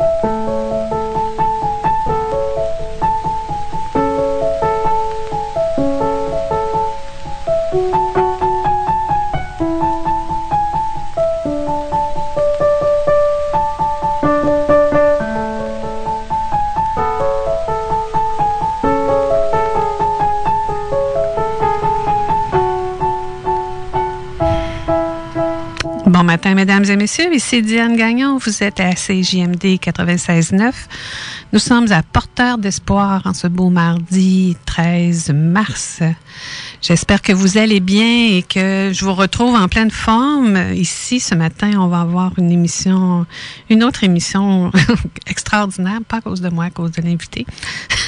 matin, mesdames messieurs. Ici Diane Gagnon. Vous êtes à CJMD 96.9. Nous sommes à Porteur d'Espoir en ce beau mardi 13 mars. J'espère que vous allez bien et que je vous retrouve en pleine forme. Ici, ce matin, on va avoir une émission, une autre émission extraordinaire, pas à cause de moi, à cause de l'invité.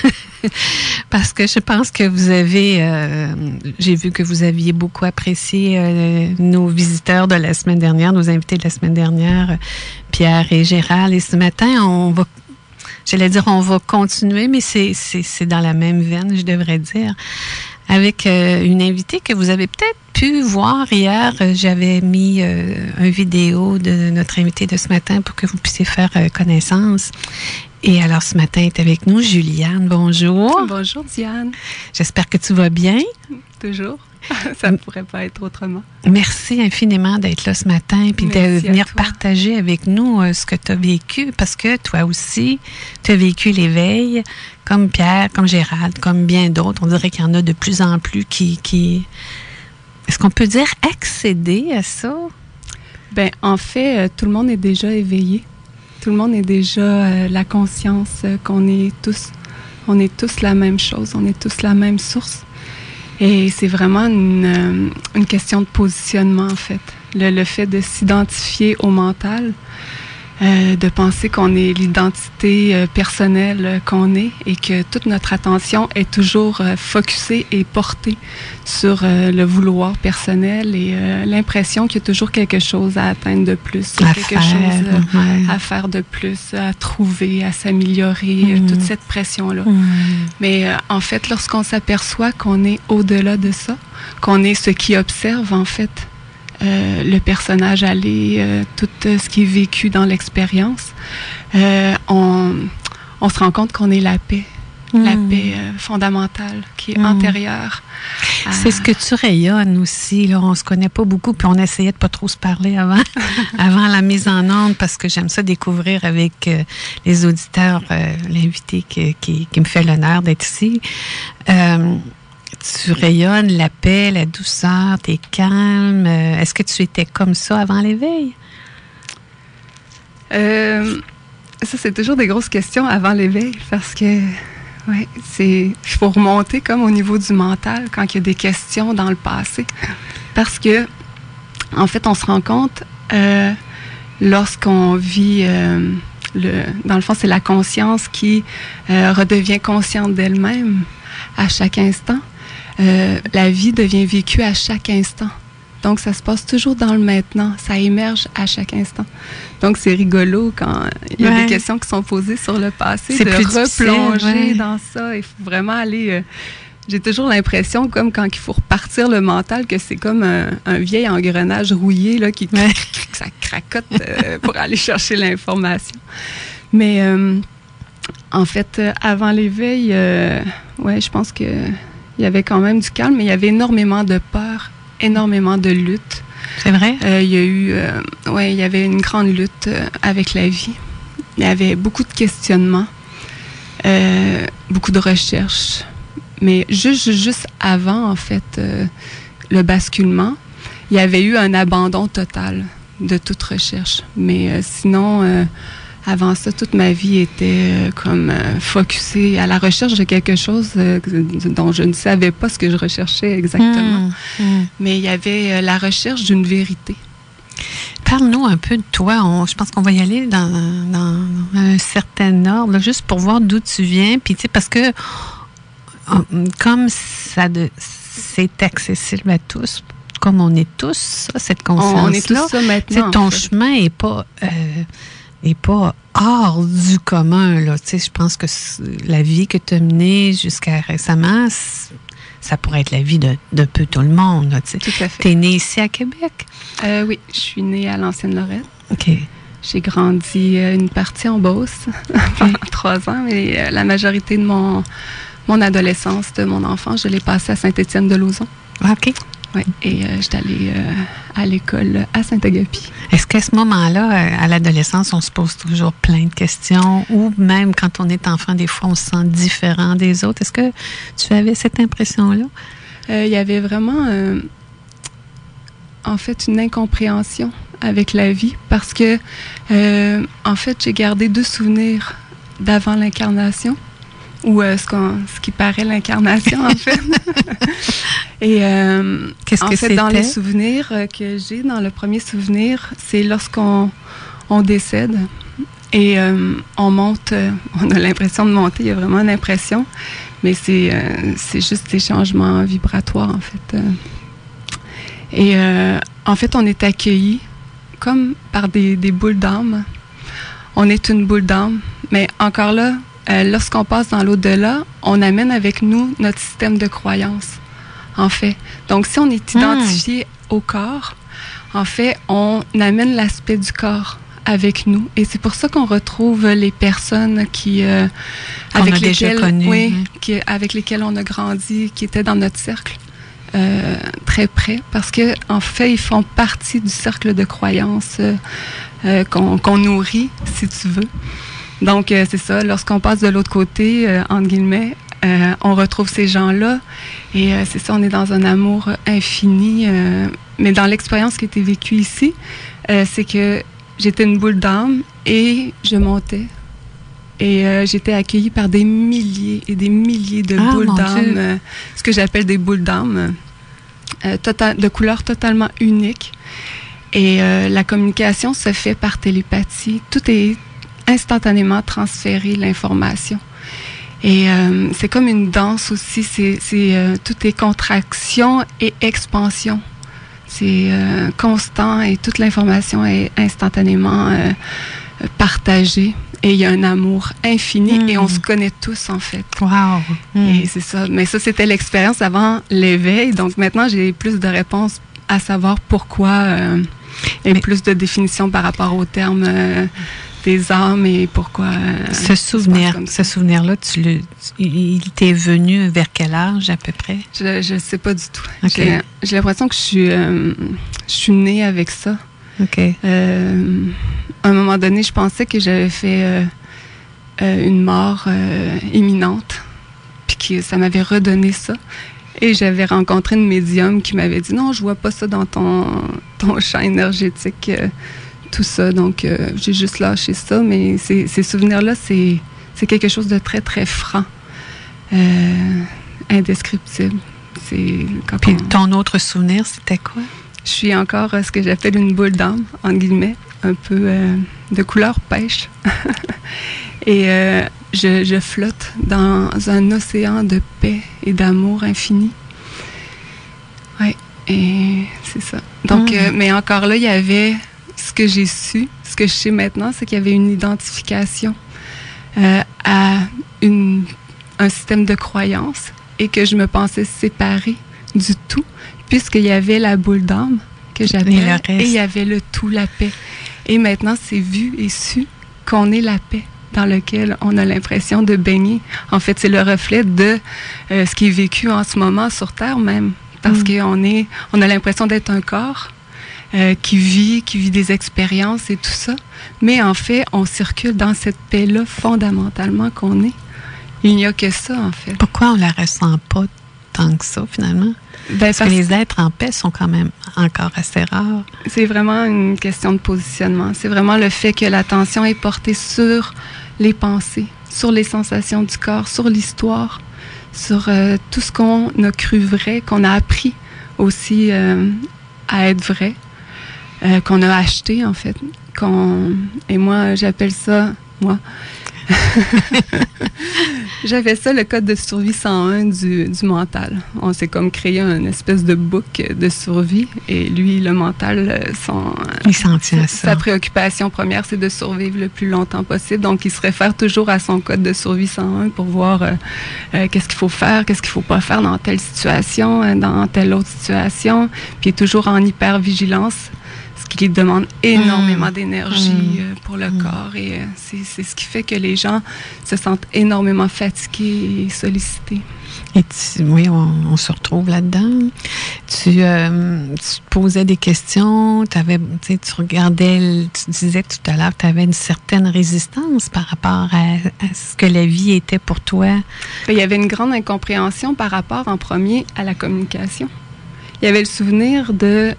Parce que je pense que vous avez, euh, j'ai vu que vous aviez beaucoup apprécié euh, nos visiteurs de la semaine dernière, nos invités de la semaine dernière, Pierre et Gérald. Et ce matin, on va J'allais dire on va continuer, mais c'est dans la même veine, je devrais dire avec euh, une invitée que vous avez peut-être pu voir hier. J'avais mis une vidéo de notre invitée de ce matin pour que vous puissiez faire connaissance. Et alors, ce matin est avec nous Juliane. Bonjour. Bonjour, Diane. J'espère que tu vas bien. Toujours. Ça ne pourrait pas être autrement. Merci infiniment d'être là ce matin puis de venir partager avec nous euh, ce que tu as vécu parce que toi aussi, tu as vécu l'éveil comme Pierre, comme Gérald, comme bien d'autres. On dirait qu'il y en a de plus en plus qui. qui... Est-ce qu'on peut dire accéder à ça? Ben, en fait, euh, tout le monde est déjà éveillé. Tout le monde est déjà euh, la conscience qu'on est tous, on est tous la même chose, on est tous la même source. Et c'est vraiment une, une, question de positionnement, en fait. Le fait de s'identifier au mental, euh, de penser qu'on est l'identité euh, personnelle qu'on est et que toute notre attention est toujours euh, focusée et portée sur le vouloir personnel et l'impression qu'il y a toujours quelque chose à atteindre de plus, à quelque faire, chose à faire de plus, à trouver, à s'améliorer, mm. toute cette pression-là. Mm. Mais en fait, lorsqu'on s'aperçoit qu'on est au-delà de ça, qu'on est ce qui observe en fait euh, le personnage aller, euh, tout euh, ce qui est vécu dans l'expérience, on, on, se rend compte qu'on est la paix. La hmm. paix fondamentale qui est hmm. antérieure. C'est ce que tu rayonnes aussi. Là. On se connaît pas beaucoup, puis on essayait de pas trop se parler avant, avant la mise en onde, parce que j'aime ça découvrir avec les auditeurs l'invité qui, qui, qui, me fait l'honneur d'être ici tu rayonnes la paix, la douceur, tu es calme. Euh, est-ce que tu étais comme ça avant l'éveil? Euh, ça, c'est toujours des grosses questions avant l'éveil parce que, ouais, c'est. Il faut remonter comme au niveau du mental quand il y a des questions dans le passé. Parce que, en fait, on se rend compte euh, lorsqu'on vit. le, dans le fond, c'est la conscience qui redevient consciente d'elle-même à chaque instant. Euh, la vie devient vécue à chaque instant. Donc, ça se passe toujours dans le maintenant. Ça émerge à chaque instant. Donc, c'est rigolo quand il y a des questions qui sont posées sur le passé, de replonger dans ça. Il faut vraiment aller... Euh, j'ai toujours l'impression, comme quand il faut repartir le mental, que c'est comme un, vieil engrenage rouillé là, qui ça cracote euh, pour aller chercher l'information. Mais en fait, avant l'éveil, ouais, je pense que il y avait quand même du calme, mais il y avait énormément de peur, énormément de lutte. C'est vrai? Euh, il y a eu, euh, ouais, il y avait une grande lutte euh, avec la vie. Il y avait beaucoup de questionnements, beaucoup de recherches. Mais juste, juste avant, en fait, le basculement, il y avait eu un abandon total de toute recherche. Mais sinon, avant ça, toute ma vie était euh, comme euh, focusée à la recherche de quelque chose euh, dont je ne savais pas ce que je recherchais exactement. Hmm, hmm. Mais il y avait la recherche d'une vérité. Parle-nous un peu de toi. je pense qu'on va y aller dans, un certain ordre, juste pour voir d'où tu viens. Puis, tu sais, parce que comme ça c'est accessible à tous, comme on est tous ça, cette conscience-là. On est tous ça maintenant. Ton chemin n'est pas et pas hors du commun. Là. Tu sais, je pense que la vie que tu as menée jusqu'à récemment, ça pourrait être la vie de, de peu tout le monde. Là, tu sais. Tout à fait. Tu es née ici à Québec? Euh, oui, je suis née à l'ancienne Lorette. OK. J'ai grandi une partie en Beauce pendant trois ans, mais la majorité de mon, mon adolescence, de mon enfance, je l'ai passée à Saint-Étienne-de-Lauzon. OK. Oui, et euh, j'étais allée euh, à l'école à Saint-Agapi. Est-ce qu'à ce, moment-là, euh, à l'adolescence, on se pose toujours plein de questions ou même quand on est enfant, des fois, on se sent différent des autres? Est-ce que tu avais cette impression-là? Il y avait vraiment, en fait, une incompréhension avec la vie parce que, en fait, j'ai gardé deux souvenirs d'avant l'incarnation ou ce, ce qui paraît l'incarnation, en fait. Et euh, Qu'est-ce que fait, dans les souvenirs euh, que j'ai, dans le premier souvenir, c'est lorsqu'on on décède et euh, on monte, on a l'impression de monter, il y a vraiment une impression, mais c'est c'est juste des changements vibratoires en fait. Et en fait, on est accueilli comme par des, des boules d'âme. On est une boule d'âme, mais encore là, lorsqu'on passe dans l'au-delà, on amène avec nous notre système de croyance en fait. Donc, si on est hmm. identifié au corps, en fait, on amène l'aspect du corps avec nous. Et c'est pour ça qu'on retrouve les personnes qui, euh, avec lesquelles, oui, qui, avec lesquelles on a grandi, qui étaient dans notre cercle. Euh, très près parce que en fait ils font partie du cercle de croyances euh, qu'on nourrit si tu veux donc c'est ça lorsqu'on passe de l'autre côté entre guillemets euh, on retrouve ces gens-là. Et euh, c'est ça, on est dans un amour infini. Euh, mais dans l'expérience qui a été vécue ici, c'est que j'étais une boule d'âme et je montais. Et j'étais accueillie par des milliers et des milliers de ah, boules d'âme, ce que j'appelle des boules d'âme, tota-, de couleurs totalement uniques. Et la communication se fait par télépathie. Tout est instantanément transféré, l'information. Et euh, c'est comme une danse aussi, c'est, euh, tout est contraction et expansion. C'est euh, constant et toute l'information est instantanément partagée. Et il y a un amour infini et on hmm. se connaît tous en fait. Wow. Hmm. Et c'est ça. Mais ça, c'était l'expérience avant l'éveil. Donc maintenant, j'ai plus de réponses à savoir pourquoi et plus de définitions par rapport au terme des âmes et pourquoi. Euh, ce souvenir, ce souvenir-là, tu il t'est venu vers quel âge à peu près? Je ne sais pas du tout. J'ai l'impression que je suis, euh, je suis née avec ça. Ok. Euh, à un moment donné, je pensais que j'avais fait une mort imminente, puis que ça m'avait redonné ça. Et j'avais rencontré une médium qui m'avait dit non, je vois pas ça dans ton, ton champ énergétique tout ça. Donc, euh, j'ai juste lâché ça. Mais ces, souvenirs-là, c'est, quelque chose de très, très franc, euh, indescriptible. C'est Puis ton autre souvenir, c'était quoi? Je suis encore euh, ce que j'appelle une boule d'âme, en guillemets, un peu de couleur pêche. et je, je, flotte dans un océan de paix et d'amour infini. Oui, et c'est ça. Donc, hmm. mais encore là, il y avait ce que j'ai su, ce que je sais maintenant, c'est qu'il y avait une identification euh, à une, un système de croyance et que je me pensais séparée du tout, puisqu'il y avait la boule d'âme que j'avais et il y avait le tout, la paix. Et maintenant, c'est vu et su qu'on est la paix dans lequel on a l'impression de baigner. En fait, c'est le reflet de euh, ce qui est vécu en ce moment sur Terre même, parce mm. qu'on est, on a l'impression d'être un corps, euh, qui vit, qui vit des expériences et tout ça. Mais en fait, on circule dans cette paix-là fondamentalement qu'on est. Il n'y a que ça, en fait. Pourquoi on la ressent pas tant que ça, finalement? Ben, parce, que les êtres en paix sont quand même encore assez rares. C'est vraiment une question de positionnement. C'est vraiment le fait que l'attention est portée sur les pensées, sur les sensations du corps, sur l'histoire, sur euh, tout ce qu'on a cru vrai, qu'on a appris aussi euh, à être vrai. Euh, qu'on a acheté, en fait. Et moi, j'appelle ça, moi, J'avais ça, le code de survie 101 du, du mental. On s'est comme créé une espèce de book de survie. Et lui, le mental, euh, son, il s'en tient à ça. Sa préoccupation première, c'est de survivre le plus longtemps possible. Donc, il se réfère toujours à son code de survie 101 pour voir euh, qu'est-ce qu'il faut faire, qu'est-ce qu'il faut pas faire dans telle situation, dans telle autre situation. Puis, il est toujours en hyper-vigilance qui demande énormément Mm. d'énergie Mm. euh, pour le Mm. corps. Et euh, c'est ce qui fait que les gens se sentent énormément fatigués et sollicités. Et tu- oui, on, on se retrouve là-dedans. Tu, euh, tu posais des questions, t'avais, tu regardais, tu disais tout à l'heure que tu avais une certaine résistance par rapport à, à ce que la vie était pour toi. Ben, Il y avait une grande incompréhension par rapport en premier à la communication. Il y avait le souvenir de,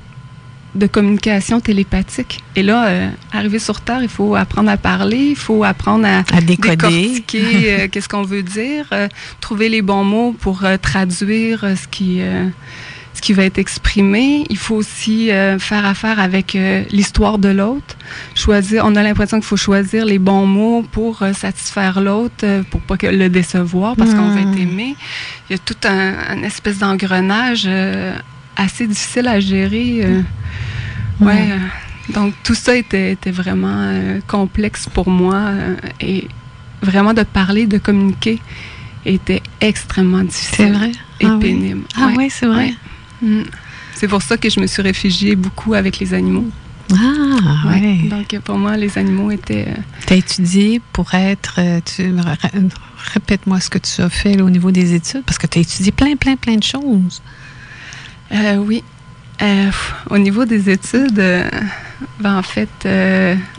de communication télépathique. Et là, euh, arrivé sur Terre, il faut apprendre à parler, il faut apprendre à À décoder. euh, qu'est-ce qu'on veut dire, euh, trouver les bons mots pour euh, traduire euh, ce qui euh, ce qui va être exprimé. Il faut aussi euh, faire affaire avec euh, l'histoire de l'autre. Choisir, on a l'impression qu'il faut choisir les bons mots pour euh, satisfaire l'autre, euh, pour pas que le décevoir, parce qu'on va être Mm. aimé. Il y a tout un, un espèce d'engrenage euh, assez difficile à gérer. euh, Ouais. Mm. euh, donc tout ça était, était vraiment euh, complexe pour moi euh, et vraiment de parler, de communiquer était extrêmement difficile vrai? et Ah oui? pénible. Ah Ouais. oui, c'est vrai. Ouais. Mm. C'est pour ça que je me suis réfugiée beaucoup avec les animaux. Ah, Ouais. Donc pour moi, les animaux étaient... euh, Tu as étudié pour être. Tu, répète-moi ce que tu as fait là, au niveau des études, parce que tu as étudié plein, plein, plein de choses. Euh, oui. Euh, au niveau des études, euh, ben, en fait,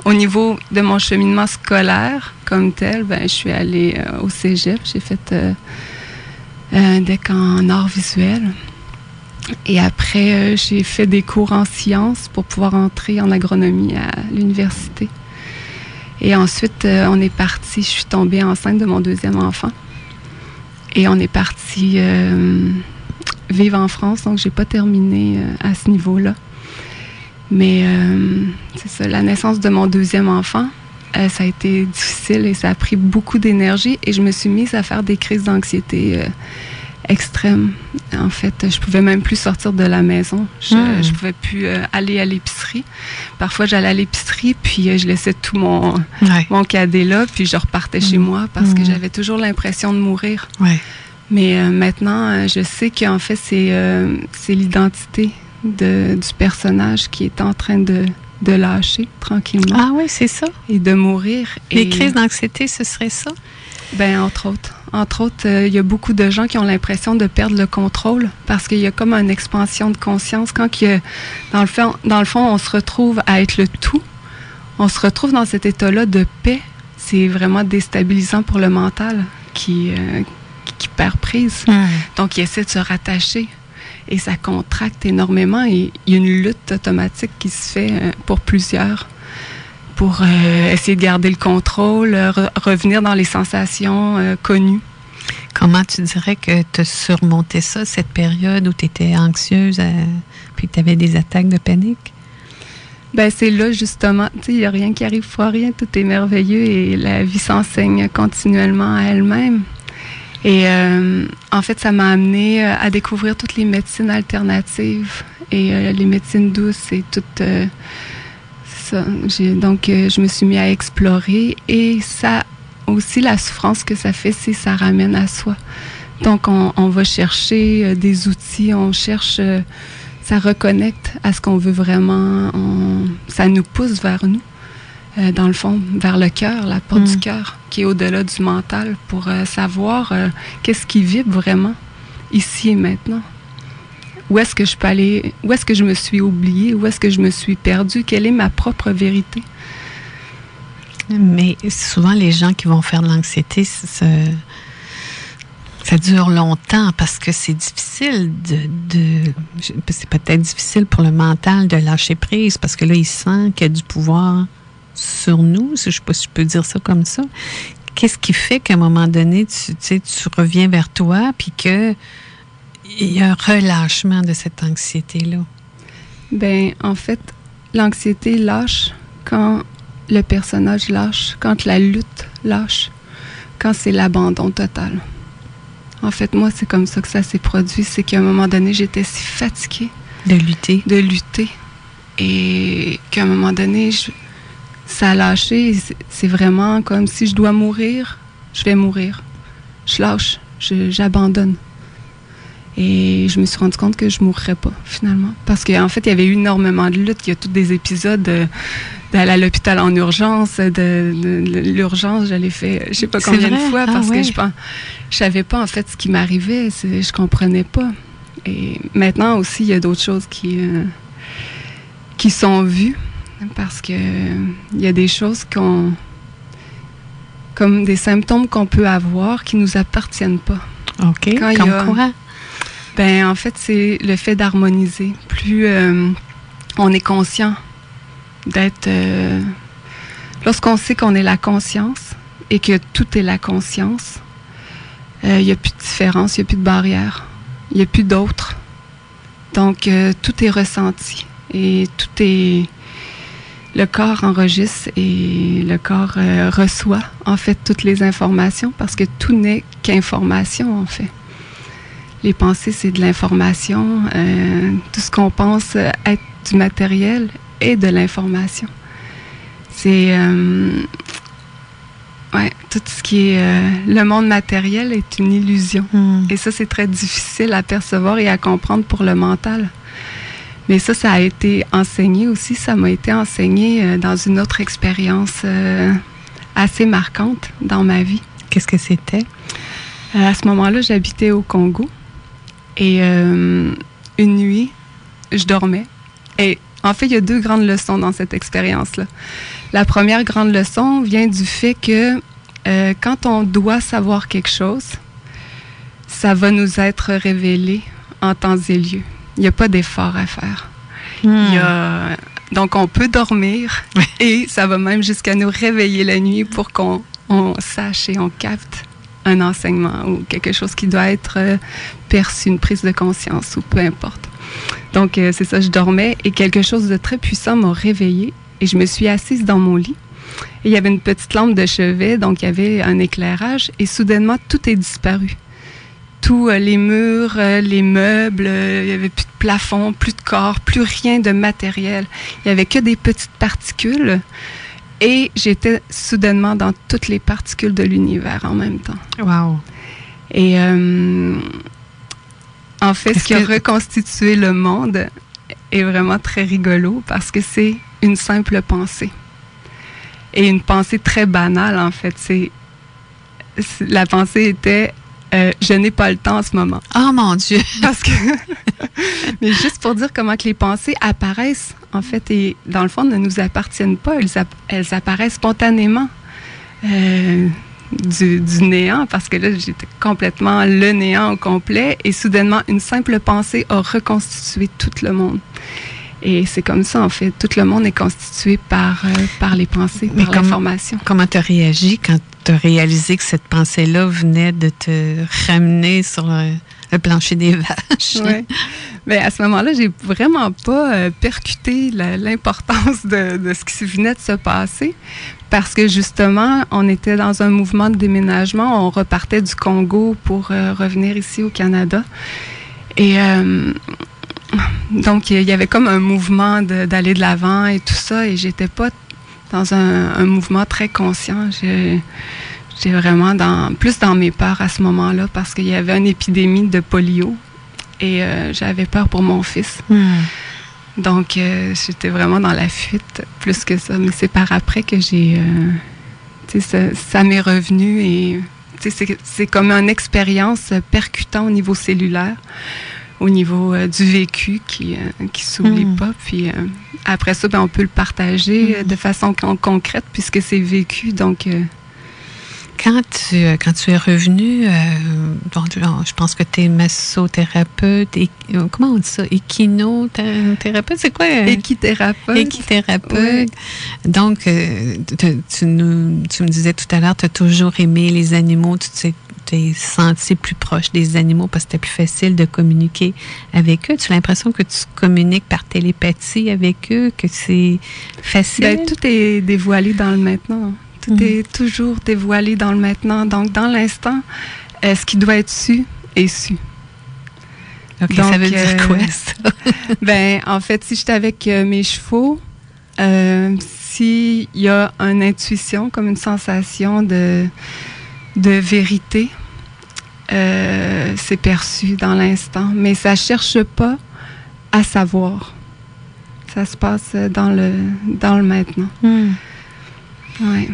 au niveau de mon cheminement scolaire comme tel, ben, je suis allée au cégep. J'ai fait un DEC en art visuel. Et après, j'ai fait des cours en sciences pour pouvoir entrer en agronomie à l'université. Et ensuite, on est parti, je suis tombée enceinte de mon deuxième enfant. Et on est parti vivre en France, donc j'ai pas terminé euh, à ce niveau-là. Mais euh, c'est ça, la naissance de mon deuxième enfant, euh, ça a été difficile et ça a pris beaucoup d'énergie et je me suis mise à faire des crises d'anxiété extrêmes. En fait, je pouvais même plus sortir de la maison. Je, je pouvais plus euh, aller à l'épicerie. Parfois, j'allais à l'épicerie puis euh, je laissais tout mon, mon cadet là puis je repartais chez Hmm. moi parce que Hmm. j'avais toujours l'impression de mourir. Ouais. Mais euh, maintenant, euh, je sais qu'en fait, c'est euh, l'identité de- du personnage qui est en train de, de lâcher tranquillement Ah oui, c'est ça. et de mourir. Les Et, crises d'anxiété, ce serait ça? Ben, entre autres. Entre autres, euh, il y a beaucoup de gens qui ont l'impression de perdre le contrôle parce qu'il y a comme une expansion de conscience. Quand il y a- dans, le fond, dans le fond, on se retrouve à être le tout, on se retrouve dans cet état-là de paix. C'est vraiment déstabilisant pour le mental qui, euh, qui- perd prise. Donc, il essaie de se rattacher et ça contracte énormément et il y a une lutte automatique qui se fait euh, pour plusieurs pour euh, essayer de garder le contrôle, euh, re- revenir dans les sensations euh, connues. Comment tu dirais que tu as surmonté ça, cette période où tu étais anxieuse euh, puis tu avais des attaques de panique? Ben c'est là justement, tu sais, il n'y a rien qui arrive pour rien, tout est merveilleux et la vie s'enseigne continuellement à elle-même. Et euh, en fait, ça m'a amené euh, à découvrir toutes les médecines alternatives et euh, les médecines douces et toutes. euh, ça. Donc, je me suis mis à explorer et ça aussi, la souffrance que ça fait, c'est ça ramène à soi. Donc, on, va chercher des outils, on cherche. ça reconnecte à ce qu'on veut vraiment. ça nous pousse vers nous, euh, dans le fond, vers le cœur, la porte Mm. du cœur, qui est au-delà du mental, pour euh, savoir euh, qu'est-ce qui vibre vraiment ici et maintenant. Où est-ce que je peux aller? Où est-ce que je me suis oubliée? Où est-ce que je me suis perdue? Quelle est ma propre vérité? Mais souvent, les gens qui vont faire de l'anxiété, ça dure longtemps parce que c'est difficile de. de- c'est peut-être difficile pour le mental de lâcher prise parce que là, il sent qu'il y a du pouvoir sur nous. Je ne sais pas si je peux dire ça comme ça. Qu'est-ce qui fait qu'à un moment donné, tu, tu, sais, tu reviens vers toi puis que il y a un relâchement de cette anxiété-là? Ben, en fait, l'anxiété lâche quand le personnage lâche, quand la lutte lâche, quand c'est l'abandon total. En fait, moi, c'est comme ça que ça s'est produit. C'est qu'à un moment donné, j'étais si fatiguée De lutter. de lutter et qu'à un moment donné, je- ça a lâché. C'est- vraiment comme si je dois mourir, je vais mourir. Je lâche, j'abandonne. Et je me suis rendu compte que je mourrais pas, finalement. Parce qu'en fait, il y avait eu énormément de luttes. Il y a tous des épisodes d'aller à l'hôpital en urgence, de, l'urgence, je l'ai fait je sais pas combien de fois, ah parce que je ne savais pas, en fait, ce qui m'arrivait. Je comprenais pas. Et maintenant aussi, il y a d'autres choses qui, euh, qui sont vues, parce que il y a des choses qu'on comme des symptômes qu'on peut avoir qui nous appartiennent pas. OK. Quand comme quoi? Ben, en fait, c'est le fait d'harmoniser. Plus euh, on est conscient d'être. Euh, lorsqu'on sait qu'on est la conscience et que tout est la conscience, euh, il n'y a plus de différence, il n'y a plus de barrière, il n'y a plus d'autre. Donc, tout est ressenti et tout est. Le corps enregistre et le corps reçoit en fait toutes les informations parce que tout n'est qu'information en fait les pensées, c'est de l'information. Euh, tout ce qu'on pense être du matériel est de l'information. C'est. Euh, ouais, tout ce qui est. Euh, le monde matériel est une illusion. Hmm. Et ça, c'est très difficile à percevoir et à comprendre pour le mental. Mais ça, ça a été enseigné aussi. Ça m'a été enseigné dans une autre expérience assez marquante dans ma vie. Qu'est-ce que c'était? à ce moment-là, j'habitais au Congo. Et euh, une nuit, je dormais. Et en fait, il y a deux grandes leçons dans cette expérience-là. La première grande leçon vient du fait que euh, quand on doit savoir quelque chose, ça va nous être révélé en temps et lieu. Il n'y a pas d'effort à faire. Hmm. Il y a, donc, on peut dormir et ça va même jusqu'à nous réveiller la nuit pour qu'on sache et on capte un enseignement ou quelque chose qui doit être euh, perçu, une prise de conscience ou peu importe. Donc, euh, c'est ça, je dormais et quelque chose de très puissant m'a réveillée et je me suis assise dans mon lit. Et il y avait une petite lampe de chevet, donc il y avait un éclairage et soudainement, tout est disparu. Euh, les murs, les meubles, il n'y avait plus de plafond, plus de corps, plus rien de matériel. Il n'y avait que des petites particules. Et j'étais soudainement dans toutes les particules de l'univers en même temps. Wow. Et euh, en fait, ce qui a reconstitué le monde est vraiment très rigolo parce que c'est une simple pensée. Et une pensée très banale, en fait. C'est la pensée était euh, je n'ai pas le temps en ce moment. Oh mon Dieu! Parce que, mais juste pour dire comment que les pensées apparaissent, en fait, et dans le fond, ne nous appartiennent pas. Elles, elles apparaissent spontanément euh, du, du, néant, parce que là, j'étais complètement le néant au complet, et soudainement, une simple pensée a reconstitué tout le monde. Et c'est comme ça, en fait. Tout le monde est constitué par, euh, par les pensées, par l'information. Comment tu as réagi quand tu as réalisé que cette pensée-là venait de te ramener sur le, plancher des vaches? Oui. Mais à ce moment-là, j'ai vraiment pas euh, percuté l'importance de, ce qui venait de se passer parce que justement, on était dans un mouvement de déménagement. On repartait du Congo pour euh, revenir ici au Canada. Et donc, il y avait comme un mouvement d'aller de l'avant et tout ça, et j'étais pas dans un, mouvement très conscient. J'étais vraiment dans, plus dans mes peurs à ce moment-là parce qu'il y avait une épidémie de polio et euh, j'avais peur pour mon fils. Hmm. Donc, euh, j'étais vraiment dans la fuite plus que ça. Mais c'est par après que j'ai. Euh, ça, ça m'est revenu et c'est comme une expérience percutant au niveau cellulaire au niveau euh, du vécu qui ne euh, s'oublie hmm. pas. Puis euh, après ça, ben, on peut le partager hmm. de façon concrète puisque c'est vécu. Donc quand tu, quand tu es revenu, je pense que tu es massothérapeute, et, comment on dit ça? Équinothérapeute, c'est quoi? Équithérapeute. Équithérapeute. Donc, tu, nous, tu me disais tout à l'heure, tu as toujours aimé les animaux, tu sais t'es senti plus proche des animaux parce que c'était plus facile de communiquer avec eux? Tu as l'impression que tu communiques par télépathie avec eux, que c'est facile? Ben, tout est dévoilé dans le maintenant. Tout mhm. est toujours dévoilé dans le maintenant. Donc, dans l'instant, euh, ce qui doit être su est su. OK, ça veut dire quoi, euh, ça? ben, en fait, si j'étais avec euh, mes chevaux, s'il y a une intuition, comme une sensation de de vérité, euh, c'est perçu dans l'instant, mais ça cherche pas à savoir. Ça se passe dans le, dans le maintenant. Hmm. Ouais.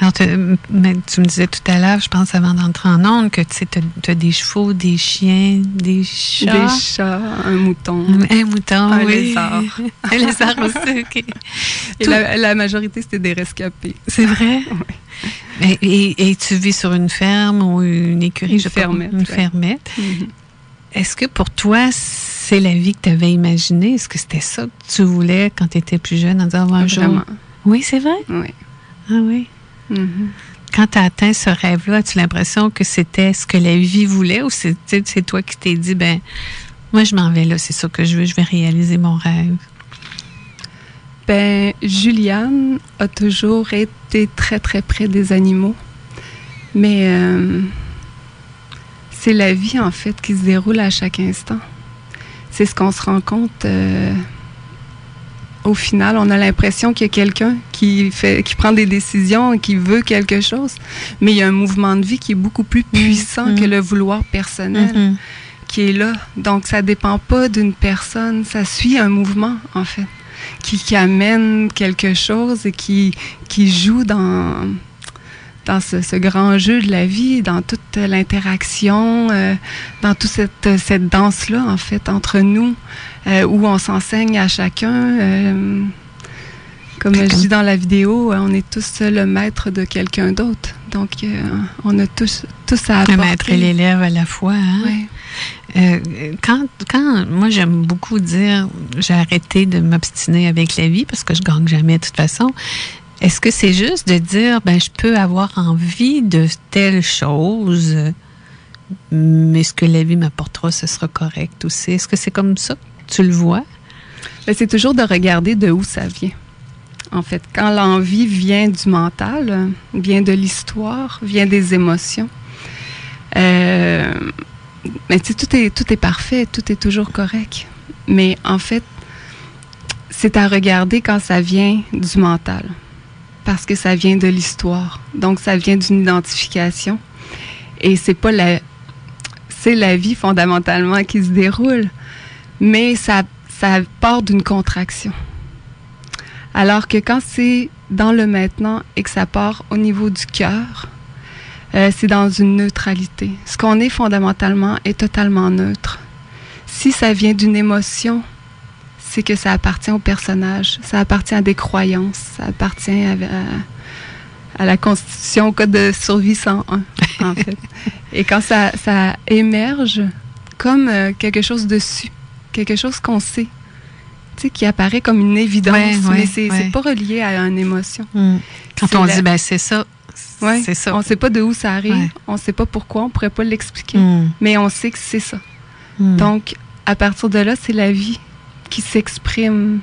Alors, tu, mais tu me disais tout à l'heure, je pense avant d'entrer en onde, que tu as, des chevaux, des chiens, des chats. Des chats, un mouton. Un mouton, un oui. lézard. un lézard aussi, OK. Et la, la majorité, c'était des rescapés. C'est vrai? Oui. Et, et, et tu vis sur une ferme ou une écurie? Une je pas, fermette, Une ouais. fermette. Mhm. Est-ce que pour toi, c'est la vie que tu avais imaginée? Est-ce que c'était ça que tu voulais quand tu étais plus jeune, en disant un jour? Oui, c'est vrai? Oui. Ah oui. Mhm. Quand tu as atteint ce rêve-là, as-tu l'impression que c'était ce que la vie voulait ou c'est c'est toi qui t'es dit, ben, moi, je m'en vais là, c'est ça que je veux, je vais réaliser mon rêve? Ben, Juliane a toujours été très, très près des animaux. Mais euh, c'est la vie, en fait, qui se déroule à chaque instant. C'est ce qu'on se rend compte. euh, au final, on a l'impression qu'il y a quelqu'un qui, fait, qui prend des décisions et qui veut quelque chose. Mais il y a un mouvement de vie qui est beaucoup plus puissant mhm. que le vouloir personnel Mhm. qui est là. Donc, ça dépend pas d'une personne, ça suit un mouvement, en fait, qui, qui amène quelque chose et qui, qui joue dans, dans ce, ce grand jeu de la vie, dans toute l'interaction, euh, dans toute cette, cette danse-là, en fait, entre nous, euh, où on s'enseigne à chacun. euh, comme je dis dans la vidéo, on est tous le maître de quelqu'un d'autre. Donc, on a tous, tous à Le apporter. maître et l'élève à la fois. Hein? Euh, quand, quand, moi, j'aime beaucoup dire, j'ai arrêté de m'obstiner avec la vie parce que je gagne jamais de toute façon. Est-ce que c'est juste de dire, ben, je peux avoir envie de telle chose, mais ce que la vie m'apportera, ce sera correct aussi? Est-ce que c'est comme ça? Que tu le vois? Ben, c'est toujours de regarder de où ça vient. En fait, quand l'envie vient du mental, vient de l'histoire, vient des émotions, euh, ben, tout est parfait, tout est toujours correct. Mais en fait, c'est à regarder quand ça vient du mental, parce que ça vient de l'histoire. Donc, ça vient d'une identification. Et c'est pas la. C'est la vie fondamentalement qui se déroule, mais ça, ça part d'une contraction. Alors que quand c'est dans le maintenant et que ça part au niveau du cœur, euh, c'est dans une neutralité. Ce qu'on est fondamentalement est totalement neutre. Si ça vient d'une émotion, c'est que ça appartient au personnage, ça appartient à des croyances, ça appartient à, à- à la Constitution, au Code de survie 101, en fait. Et quand ça, ça émerge comme euh, quelque chose dessus, quelque chose qu'on sait, tu sais, qui apparaît comme une évidence, Ouais, ouais, mais c'est ouais. pas relié à une émotion. Quand C'est on la- dit, ben, c'est ça, c'est ça. On sait pas de où ça arrive, on sait pas pourquoi, on pourrait pas l'expliquer, Mm. mais on sait que c'est ça. Mm. Donc, à partir de là, c'est la vie qui s'exprime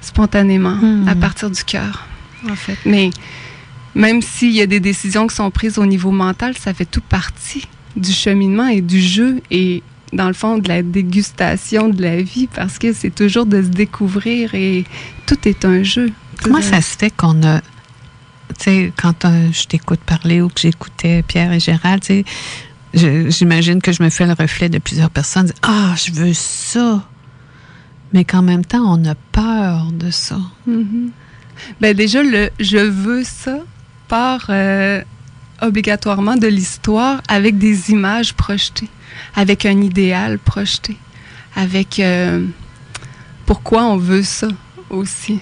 spontanément, à partir du cœur, en fait. Mais même s'il y a des décisions qui sont prises au niveau mental, ça fait tout partie du cheminement et du jeu et, dans le fond, de la dégustation de la vie parce que c'est toujours de se découvrir et tout est un jeu. Comment ça se fait qu'on a. Tu sais, quand euh, je t'écoute parler ou que j'écoutais Pierre et Gérald, tu sais, j'imagine que je me fais le reflet de plusieurs personnes. Ah, je veux ça. Mais qu'en même temps, on a peur de ça. Mhm. Ben déjà, le je veux ça part euh, obligatoirement de l'histoire avec des images projetées, avec un idéal projeté, avec euh, pourquoi on veut ça aussi.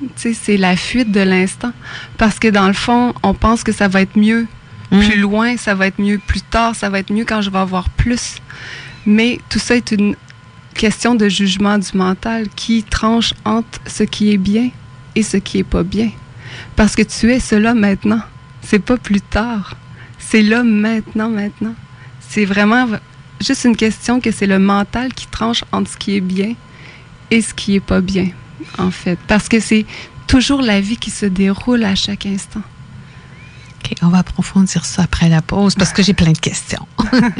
Tu sais, c'est la fuite de l'instant. Parce que dans le fond, on pense que ça va être mieux Mm. plus loin, ça va être mieux plus tard, ça va être mieux quand je vais avoir plus. Mais tout ça est une question de jugement du mental qui tranche entre ce qui est bien et ce qui est pas bien. Parce que tu es cela maintenant. C'est pas plus tard. C'est là maintenant, maintenant. C'est vraiment juste une question que c'est le mental qui tranche entre ce qui est bien et ce qui est pas bien, en fait. Parce que c'est toujours la vie qui se déroule à chaque instant. On va approfondir ça après la pause parce que j'ai plein de questions.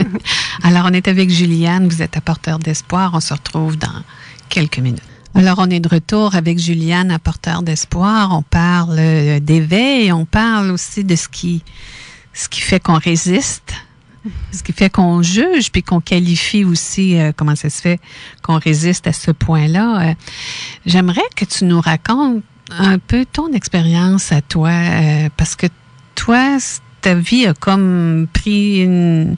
Alors, on est avec Juliane, vous êtes apporteur d'espoir. On se retrouve dans quelques minutes. Alors, on est de retour avec Juliane, apporteur d'espoir. On parle euh, d'éveil, on parle aussi de ce qui, ce qui fait qu'on résiste Ce qui fait qu'on juge, puis qu'on qualifie aussi euh, comment ça se fait qu'on résiste à ce point-là. Euh, J'aimerais que tu nous racontes un peu ton expérience à toi, parce que toi, ta vie a comme pris une,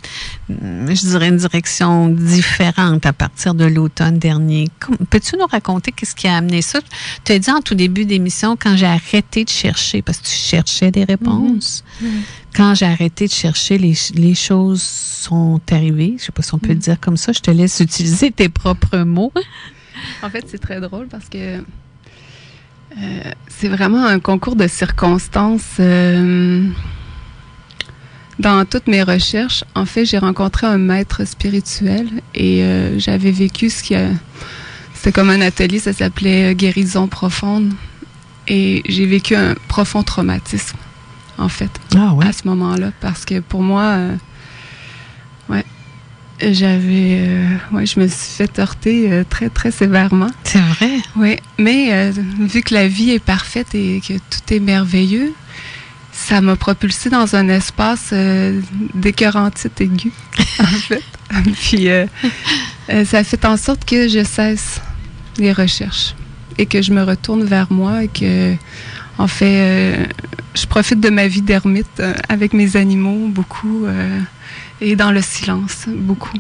je dirais une direction différente à partir de l'automne dernier. Peux-tu nous raconter qu'est-ce qui a amené ça? Tu as dit en tout début d'émission, quand j'ai arrêté de chercher, parce que tu cherchais des réponses, quand j'ai arrêté de chercher, les, les choses sont arrivées. Je sais pas si on peut le dire comme ça. Je te laisse utiliser tes propres mots. En fait, c'est très drôle parce que euh, c'est vraiment un concours de circonstances. euh, dans toutes mes recherches, en fait, j'ai rencontré un maître spirituel et euh, j'avais vécu ce qui a. C'était comme un atelier, ça s'appelait euh, Guérison profonde. Et j'ai vécu un profond traumatisme, en fait Ah à ce moment-là parce que pour moi, j'avais, euh, ouais, je me suis fait heurter euh, très très sévèrement. C'est vrai? Oui, mais euh, vu que la vie est parfaite et que tout est merveilleux, ça m'a propulsé dans un espace euh, d'écœurantite aiguë, en fait. Puis euh, euh, ça a fait en sorte que je cesse les recherches et que je me retourne vers moi et que, en fait, euh, je profite de ma vie d'ermite avec mes animaux beaucoup euh, et dans le silence beaucoup.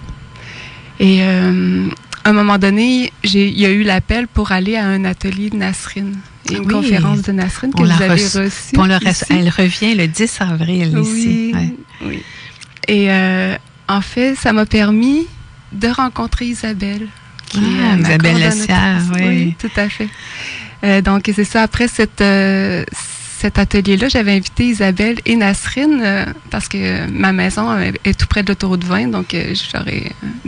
Et euh, à un moment donné, il y a eu l'appel pour aller à un atelier de Nasrine. Et une Oui. conférence de Nasrine que On vous avez reçu. reçue. On le elle revient le 10 avril ici. Oui, Ouais. oui. Et euh, en fait, ça m'a permis de rencontrer Isabelle. qui Ah, euh, Isabelle coordonnatrice. Lassière, oui. tout à fait. Euh, donc, c'est ça. Après cette, euh, cet atelier-là, j'avais invité Isabelle et Nasrine euh, parce que ma maison euh, est tout près de l'autoroute 20. Donc, euh, euh,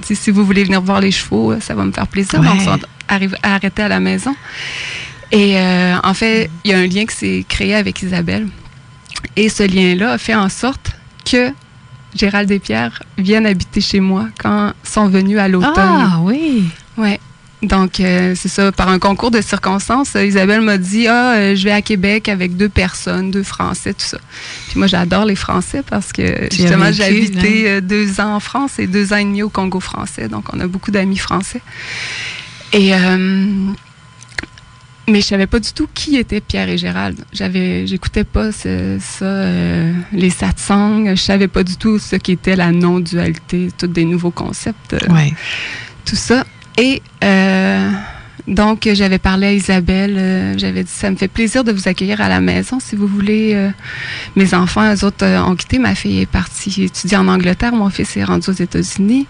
dit si vous voulez venir voir les chevaux, euh, ça va me faire plaisir. Ouais. Donc, ils sont arrivés à arrêter à la maison. Et euh, en fait, il y a un lien qui s'est créé avec Isabelle. Et ce lien-là a fait en sorte que Gérald et Pierre viennent habiter chez moi quand sont venus à l'automne. Ah oui. Ouais. Donc, euh, c'est ça, par un concours de circonstances, euh, Isabelle m'a dit Ah, euh, je vais à Québec avec deux personnes, deux Français, tout ça. Puis moi, j'adore les Français parce que Tu justement, j'ai habité euh, deux ans en France et deux ans et demi au Congo français. Donc, on a beaucoup d'amis français. Et. euh, mais je savais pas du tout qui étaient Pierre et Gérald. J'avais, j'écoutais pas ce- ça, euh, les satsangs. Je savais pas du tout ce qu'était la non-dualité, tous des nouveaux concepts. euh, Ouais. tout ça. Et euh, donc, j'avais parlé à Isabelle. euh, j'avais dit, ça me fait plaisir de vous accueillir à la maison si vous voulez. euh, mes enfants, eux autres, euh, ont quitté. Ma fille est partie étudier en Angleterre. Mon fils est rendu aux États-Unis.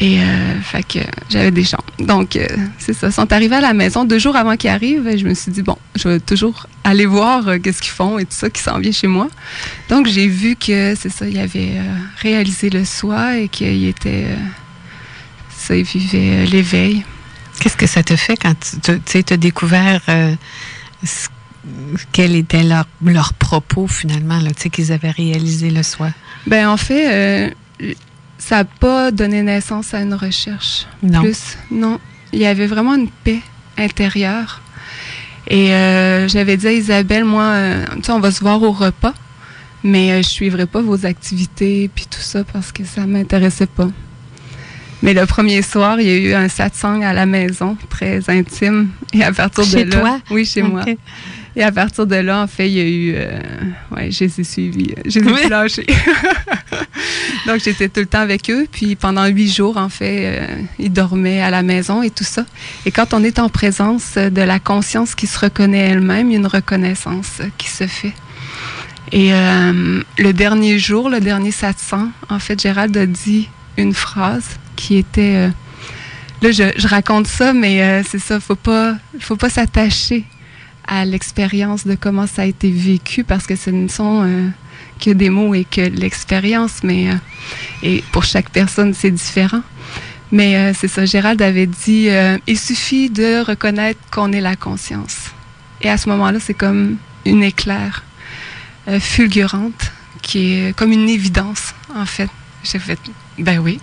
Et euh, fait que j'avais des chambres. Donc, euh, c'est ça. Ils sont arrivés à la maison deux jours avant qu'ils arrivent. Je me suis dit, bon, je vais toujours aller voir qu'est-ce qu'ils font et tout ça qui s'en vient chez moi. Donc, j'ai vu que, c'est ça, il avait réalisé le soi et qu'il était... euh, ça, il vivait euh, l'éveil. Qu'est-ce que ça te fait quand tu as découvert euh, ce- quels étaient leurs leurs propos finalement, là, tu sais, qu'ils avaient réalisé le soi? Ben en fait, euh, ça n'a pas donné naissance à une recherche. Non. Plus, non. Il y avait vraiment une paix intérieure. Et euh, j'avais dit à Isabelle, moi, tu sais, on va se voir au repas, mais je suivrai pas vos activités puis tout ça parce que ça m'intéressait pas. Mais le premier soir, il y a eu un satsang à la maison, très intime. Et à partir Chez de là, toi? oui, chez moi. Et à partir de là, en fait, il y a eu. Euh, ouais, je les ai suivis. Je les ai Oui. lâchés. Donc, j'étais tout le temps avec eux. Puis pendant huit jours, en fait, euh, ils dormaient à la maison et tout ça. Et quand on est en présence de la conscience qui se reconnaît elle-même, il y a une reconnaissance euh, qui se fait. Et euh, le dernier jour, le dernier satsang, en fait, Gérald a dit une phrase qui était. euh, là, je, raconte ça, mais euh, c'est ça, faut pas, faut pas s'attacher à l'expérience de comment ça a été vécu parce que ce ne sont euh, que des mots et que l'expérience, mais et pour chaque personne c'est différent. Mais c'est ça, Gérald avait dit, il suffit de reconnaître qu'on est la conscience. Et à ce moment-là, c'est comme une éclair fulgurante qui est comme une évidence en fait. J'ai fait, ben oui,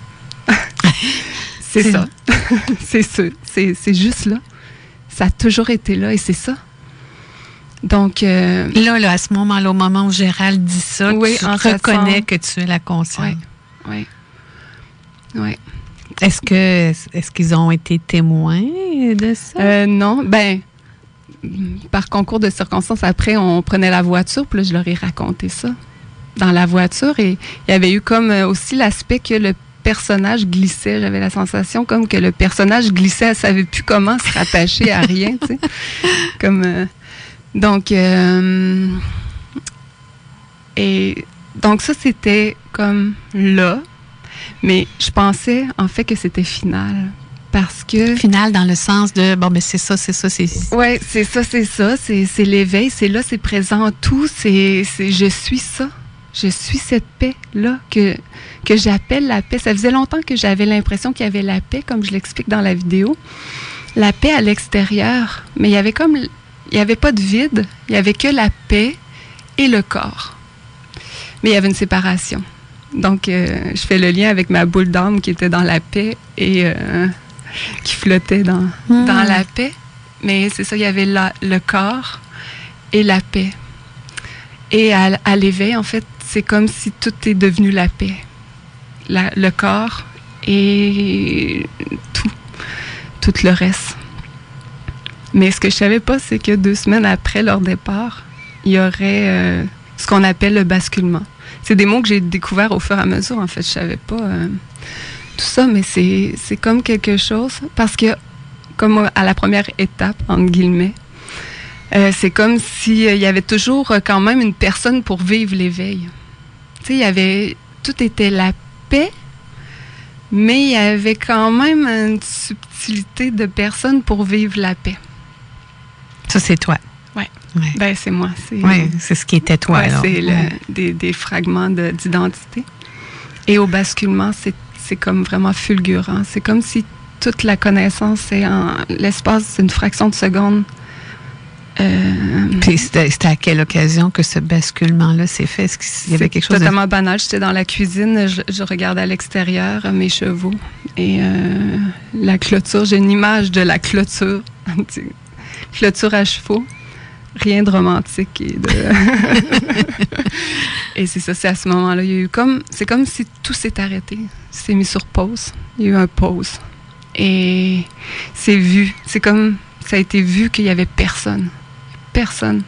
c'est ça, c'est ça, c'est c'est juste là. Ça a toujours été là et c'est ça. Donc, euh, Là, là, à ce moment-là, au moment où Gérald dit ça, Oui, tu en reconnais que tu es la conscience. Oui. Oui. Est-ce que est-ce qu'ils ont été témoins de ça? Euh, non. Ben, par concours de circonstances, après, on prenait la voiture, puis là, je leur ai raconté ça dans la voiture. Et il y avait eu comme euh, aussi l'aspect que le personnage glissait. J'avais la sensation comme que le personnage glissait. Elle savait plus comment se rattacher à rien, tu sais. Comme, euh, donc, euh, et donc ça, c'était comme là. Mais je pensais, en fait, que c'était final. Parce que. Final dans le sens de, bon, mais c'est ça, c'est ça, c'est. Oui, c'est ça, c'est ça. C'est l'éveil, c'est là, c'est présent en tout. C'est je suis ça. Je suis cette paix-là que, que j'appelle la paix. Ça faisait longtemps que j'avais l'impression qu'il y avait la paix, comme je l'explique dans la vidéo. La paix à l'extérieur. Mais il y avait comme. Il n'y avait pas de vide. Il n'y avait que la paix et le corps. Mais il y avait une séparation. Donc, euh, je fais le lien avec ma boule d'âme qui était dans la paix et euh, qui flottait dans, Hmm. dans la paix. Mais c'est ça, il y avait la- le corps et la paix. Et à, à l'éveil, en fait, c'est comme si tout est devenu la paix. Le corps et tout, tout le reste. Mais ce que je savais pas, c'est que deux semaines après leur départ, il y aurait euh, ce qu'on appelle le basculement. C'est des mots que j'ai découverts au fur et à mesure. En fait, je savais pas euh, tout ça, mais c'est c'est comme quelque chose parce que comme à la première étape entre guillemets, euh, c'est comme s'il y avait toujours quand même une personne pour vivre l'éveil. Tu sais, il y avait tout était la mais il y avait quand même une subtilité de personne pour vivre la paix. Ça, c'est toi. Ouais. Ouais. Ben c'est moi, c'est Oui, c'est ce qui était toi. Ouais, c'est le- Ouais. des, des fragments de- d'identité. Et au basculement, c'est c'est comme vraiment fulgurant. C'est comme si toute la connaissance est en l'espace d'une fraction de seconde. Euh, Puis c'était à quelle occasion que ce basculement-là s'est fait? Est-ce qu'il y avait quelque chose de... totalement banal. J'étais dans la cuisine, je, je regarde à l'extérieur mes chevaux et euh, la clôture. J'ai une image de la clôture, clôture à chevaux. Rien de romantique et de. et c'est ça, c'est à ce moment-là. Il y a eu comme. C'est comme si tout s'est arrêté. C'est mis sur pause. Il y a eu un pause. Et c'est vu. C'est comme. Ça a été vu qu'il y avait personne. Personne.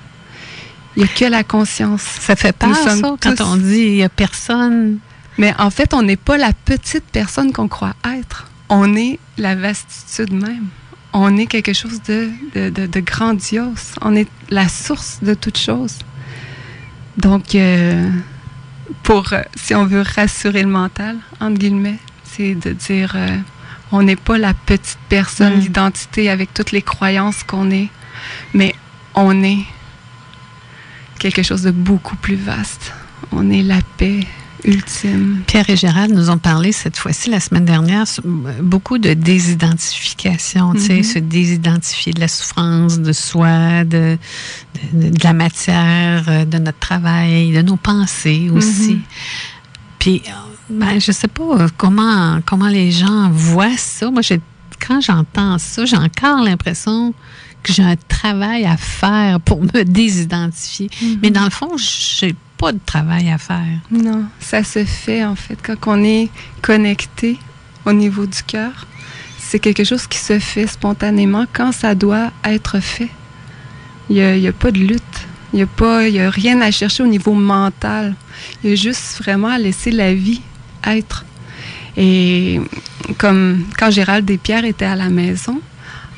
Il n'y a que la conscience. Ça fait peur, ça, quand tous- on dit il n'y a personne. Mais en fait, on n'est pas la petite personne qu'on croit être. On est la vastitude même. On est quelque chose de, de, de- de grandiose. On est la source de toute chose. Donc, euh, pour, euh, si on veut rassurer le mental, entre guillemets, c'est de dire, euh, on n'est pas la petite personne, Mm. l'identité avec toutes les croyances qu'on est, mais on est quelque chose de beaucoup plus vaste. On est la paix ultime. Pierre et Gérald nous ont parlé cette fois-ci, la semaine dernière, sur- beaucoup de désidentification, tu sais, Mhm. se désidentifier de la souffrance, de soi, de, de, de la matière, euh, de notre travail, de nos pensées aussi. Mhm. Puis, euh, ben, je sais pas euh, comment, comment les gens voient ça. Moi, quand j'entends ça, j'ai encore l'impression que j'ai un travail à faire pour me désidentifier. Mais dans le fond, j'ai pas de travail à faire. Non, ça se fait en fait quand on est connecté au niveau du cœur. C'est quelque chose qui se fait spontanément quand ça doit être fait. Il n'y a, pas de lutte. Il n'y a, pas- il y a rien à chercher au niveau mental. Il y a juste vraiment à laisser la vie être. Et comme quand Gérald Pierre était à la maison,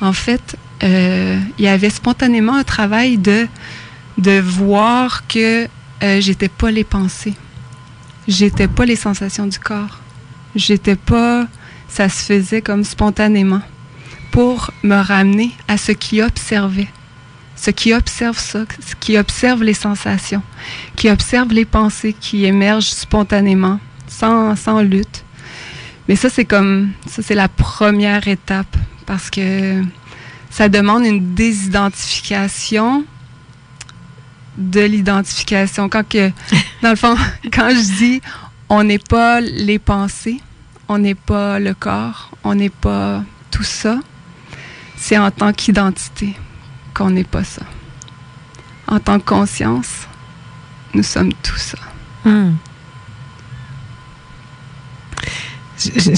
en fait, euh, il y avait spontanément un travail de, de voir que euh, j'étais pas les pensées. J'étais pas les sensations du corps. J'étais pas. Ça se faisait comme spontanément pour me ramener à ce qui observait. Ce qui observe ça, ce qui observe les sensations, qui observe les pensées qui émergent spontanément, sans, sans lutte. Mais ça, c'est comme. Ça, c'est la première étape parce que ça demande une désidentification de l'identification. Quand que, dans le fond, quand je dis on n'est pas les pensées, on n'est pas le corps, on n'est pas tout ça, c'est en tant qu'identité qu'on n'est pas ça. En tant que conscience, nous sommes tout ça. Hmm. je,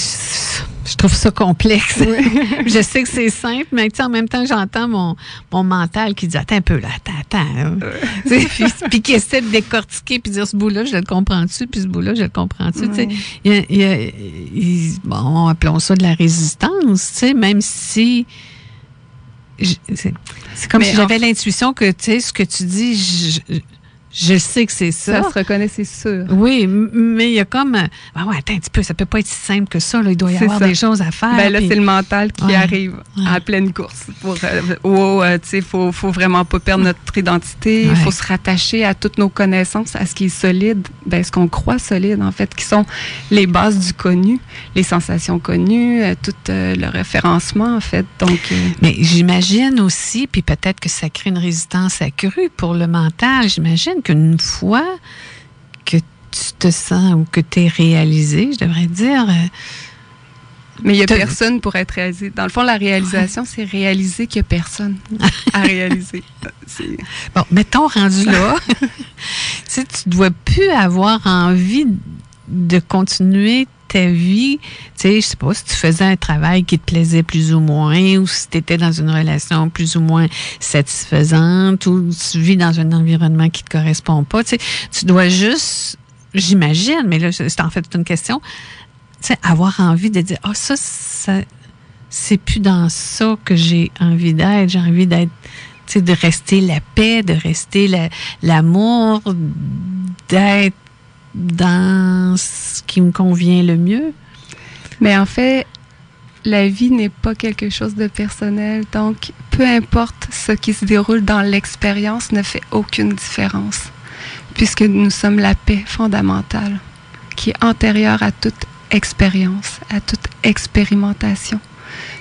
trouve ça complexe. je sais que c'est simple, mais en même temps, j'entends mon, mon mental qui dit Attends un peu, là, attends, attends. puis, qui essaie de décortiquer puis dire ce bout-là, je le comprends-tu, puis ce bout-là, je le comprends-tu. Il y a, bon, appelons ça de la résistance, même si. C'est comme si j'avais l'intuition que, tu sais, ce que tu dis, je, je sais que c'est ça. Ça se reconnaît, c'est sûr. Oui, mais il y a comme. Ah ouais, attends un petit peu, ça peut pas être si simple que ça. Là. Il doit y avoir des choses à faire. Ben là, c'est le mental qui arrive à pleine course. Pour, euh, oh, euh, tu sais, faut, faut vraiment pas perdre notre identité. Il faut se rattacher à toutes nos connaissances, à ce qui est solide, ben, ce qu'on croit solide, en fait, qui sont les bases du connu, les sensations connues, euh, tout le référencement, en fait. Donc. Mais j'imagine aussi, puis peut-être que ça crée une résistance accrue pour le mental. J'imagine qu'une fois que tu te sens ou que tu es réalisé, je devrais dire. Euh, mais il n'y a personne pour être réalisé. Dans le fond, la réalisation, c'est réaliser qu'il n'y a personne à réaliser. bon, mettons rendu là. tu ne dois plus avoir envie de continuer ta vie, tu sais, je sais pas si tu faisais un travail qui te plaisait plus ou moins, ou si tu étais dans une relation plus ou moins satisfaisante, ou tu vis dans un environnement qui te correspond pas, tu sais, tu dois juste, j'imagine, mais là, c'est en fait une question, tu sais, avoir envie de dire, ah, ça c'est plus dans ça que j'ai envie d'être, j'ai envie d'être, tu sais, de rester la paix, de rester l'amour, d'être dans ce qui me convient le mieux. Mais en fait, la vie n'est pas quelque chose de personnel. Donc, peu importe ce qui se déroule dans l'expérience ne fait aucune différence, puisque nous sommes la paix fondamentale, qui est antérieure à toute expérience, à toute expérimentation.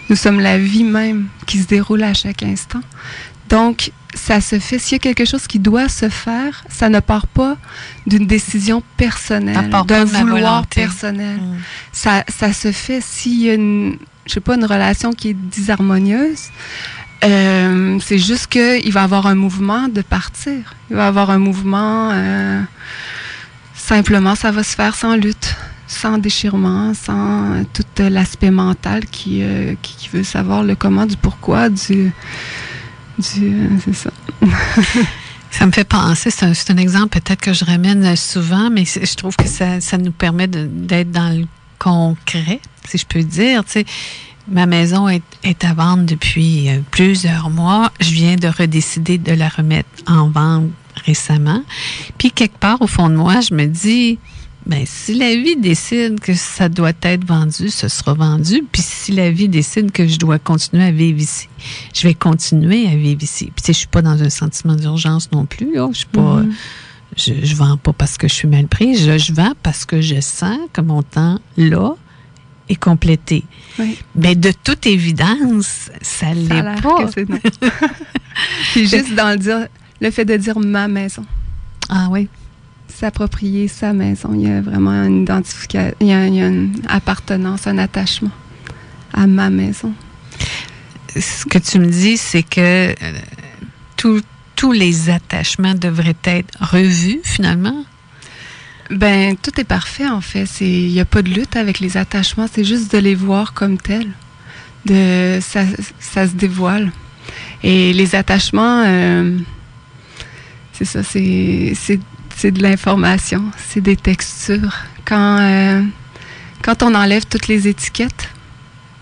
Nous sommes la vie même qui se déroule à chaque instant. Donc, ça se fait. S'il y a quelque chose qui doit se faire, ça ne part pas d'une décision personnelle, d'un vouloir personnel. Mm. Ça, ça se fait s'il y a une, je sais pas, une relation qui est disharmonieuse. Euh, c'est juste qu'il va y avoir un mouvement de partir. Il va y avoir un mouvement. Euh, simplement, ça va se faire sans lutte, sans déchirement, sans tout l'aspect mental qui, euh, qui, qui, veut savoir le comment, du pourquoi, du c'est ça. ça me fait penser, c'est un, exemple peut-être que je ramène souvent, mais je trouve que ça, nous permet d'être dans le concret, si je peux dire. ma maison est, est, à vendre depuis euh, plusieurs mois. Je viens de redécider de la remettre en vente récemment. Puis quelque part au fond de moi, je me dis, ben, si la vie décide que ça doit être vendu, ce sera vendu. Puis si la vie décide que je dois continuer à vivre ici, je vais continuer à vivre ici. Puis tu sais, je suis pas dans un sentiment d'urgence non plus. Je suis pas, mm-hmm. je, je vends pas parce que je suis mal pris. Je, vends parce que je sens que mon temps là est complété. Mais de toute évidence, ça l'est pas. Puis juste dans le dire, le fait de dire ma maison. Ah oui s'approprier sa maison. Il y a vraiment une identification, il y, a, une appartenance, un attachement à ma maison. Ce que tu me dis, c'est que euh, tous les attachements devraient être revus finalement? Ben, tout est parfait en fait. Il n'y a pas de lutte avec les attachements, c'est juste de les voir comme tels. De, ça, ça se dévoile. Et les attachements, euh, c'est ça, c'est c'est de l'information, c'est des textures. Quand, euh, quand on enlève toutes les étiquettes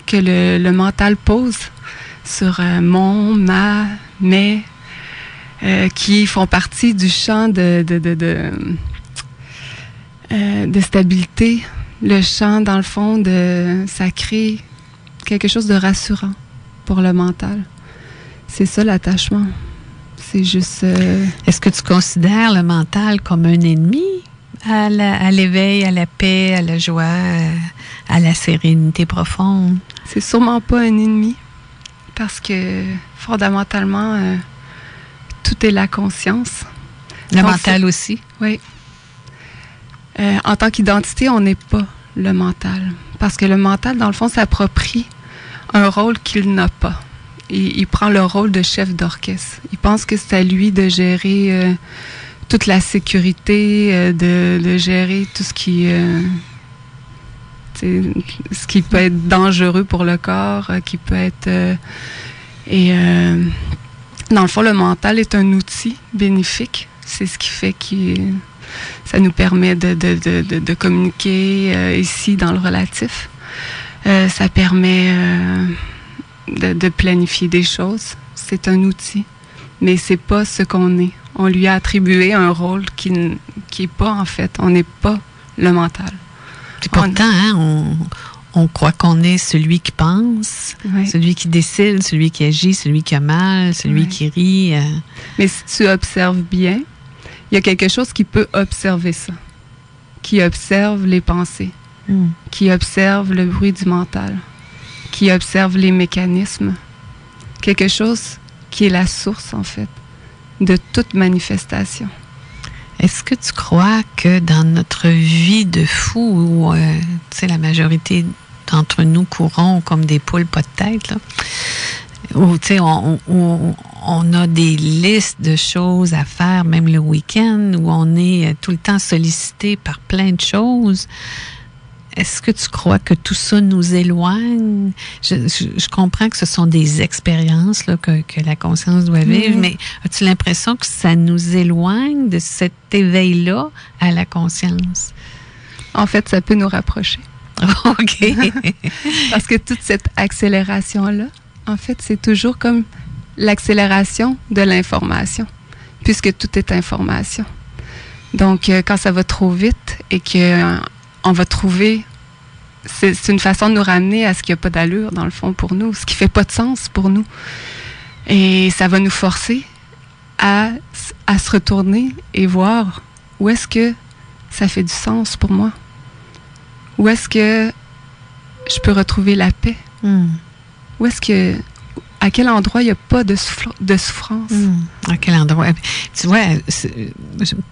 que le, mental pose sur euh, mon, ma, mes, euh, qui font partie du champ de, de, de, de, stabilité, le champ, dans le fond, de, ça crée quelque chose de rassurant pour le mental. C'est ça l'attachement. C'est juste. Euh, Est-ce que tu considères le mental comme un ennemi à l'éveil, à, la paix, à la joie, à la sérénité profonde? C'est sûrement pas un ennemi parce que fondamentalement, euh, tout est la conscience. Le mental aussi? Oui. Euh, en tant qu'identité, on n'est pas le mental. Parce que le mental, dans le fond, s'approprie un rôle qu'il n'a pas il, prend le rôle de chef d'orchestre. Il pense que c'est à lui de gérer euh, toute la sécurité, euh, de, gérer tout ce qui... Euh, ce qui peut être dangereux pour le corps, qui peut être... Et dans le fond, le mental est un outil bénéfique. C'est ce qui fait que ça nous permet de, de communiquer ici dans le relatif. ça permet de, planifier des choses. C'est un outil, mais c'est pas ce qu'on est. On lui a attribué un rôle qui qui est pas en fait. On n'est pas le mental. Puis pourtant, hein, on, croit qu'on est celui qui pense, celui qui décide, celui qui agit, celui qui a mal, celui qui rit. Euh. Mais si tu observes bien, il y a quelque chose qui peut observer ça, qui observe les pensées, hmm. qui observe le bruit du mental, qui observe les mécanismes. Quelque chose qui est la source, en fait, de toute manifestation. Est-ce que tu crois que dans notre vie de fou, où euh, la majorité d'entre nous courons comme des poules pas de tête, là, où on, on, on, a des listes de choses à faire, même le week-end, où on est tout le temps sollicité par plein de choses, est-ce que tu crois que tout ça nous éloigne? Je, comprends que ce sont des expériences là, que, la conscience doit vivre, mais as-tu l'impression que ça nous éloigne de cet éveil-là à la conscience? En fait, ça peut nous rapprocher. OK. Parce que toute cette accélération-là, en fait, c'est toujours comme l'accélération de l'information, puisque tout est information. Donc, euh, quand ça va trop vite et que on va trouver. C'est une façon de nous ramener à ce qui n'a pas d'allure, dans le fond, pour nous, ce qui fait pas de sens pour nous. Et ça va nous forcer à, à se retourner et voir où est-ce que ça fait du sens pour moi. Où est-ce que je peux retrouver la paix? Hmm. Où est-ce que à quel endroit il n'y a pas de, de souffrance? Hmm. À quel endroit? Tu vois,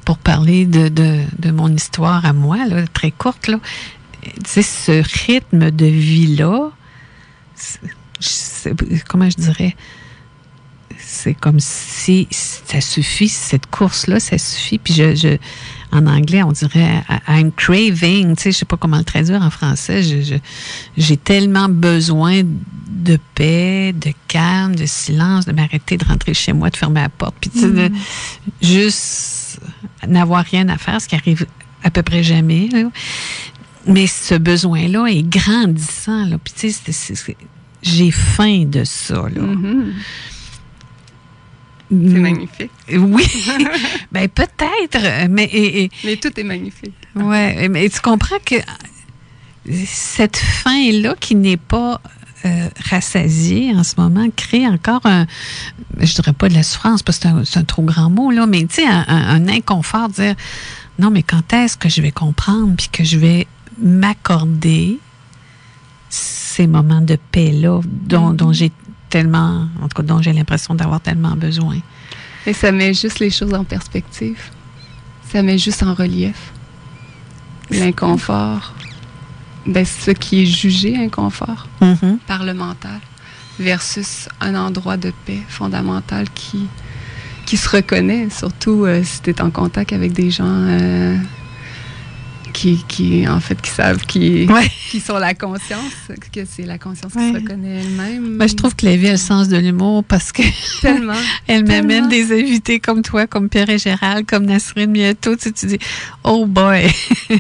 pour parler de, de, mon histoire à moi, là, très courte, là, ce rythme de vie-là, comment je dirais, c'est comme si ça suffit, cette course-là, ça suffit. Puis je, je, en anglais, on dirait I'm craving, tu sais, je sais pas comment le traduire en français. J'ai tellement besoin de paix, de calme, de silence, de m'arrêter, de rentrer chez moi, de fermer la porte, puis de mm. juste n'avoir rien à faire, ce qui arrive à peu près jamais. Mais ce besoin-là est grandissant. Là. Puis tu sais, j'ai faim de ça. Là. Mm-hmm. C'est mm. magnifique. Oui, ben peut-être, mais mais tout est magnifique. Ouais, mais tu comprends que cette faim là qui n'est pas euh, rassasiée en ce moment crée encore un, je dirais pas de la souffrance parce que c'est un, trop grand mot là, mais tu sais un, un, inconfort, dire non mais quand est-ce que je vais comprendre puis que je vais m'accorder ces moments de paix là dont, dont j'ai tellement, en tout cas, dont j'ai l'impression d'avoir tellement besoin. Et ça met juste les choses en perspective. Ça met juste en relief. L'inconfort, ben, ce qui est jugé inconfort mm-hmm. par le mental versus un endroit de paix fondamental qui, qui se reconnaît, surtout euh, si tu es en contact avec des gens euh, qui, qui, en fait, qui savent qui, qui sont la conscience, que c'est la conscience qui se reconnaît elle-même. Ben, je trouve que la vie a le sens de l'humour parce que tellement, elle m'amène des invités comme toi, comme Pierre et Gérald, comme Nasrine Mieto. Tu, tu dis, oh boy!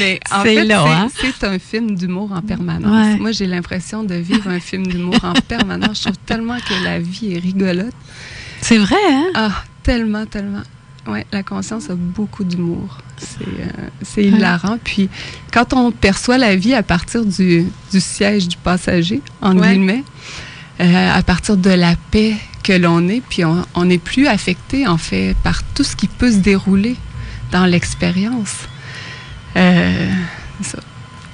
Mais en fait, hein? c'est un film d'humour en permanence. Moi, j'ai l'impression de vivre un film d'humour en permanence. Je trouve tellement que la vie est rigolote. C'est vrai, hein? Ah, tellement, tellement. Oui, la conscience a beaucoup d'humour. C'est euh, hilarant. Puis, quand on perçoit la vie à partir du, siège du passager, en guillemets, euh, à partir de la paix que l'on est, puis on n'est plus affecté, en fait, par tout ce qui peut se dérouler dans l'expérience. Euh,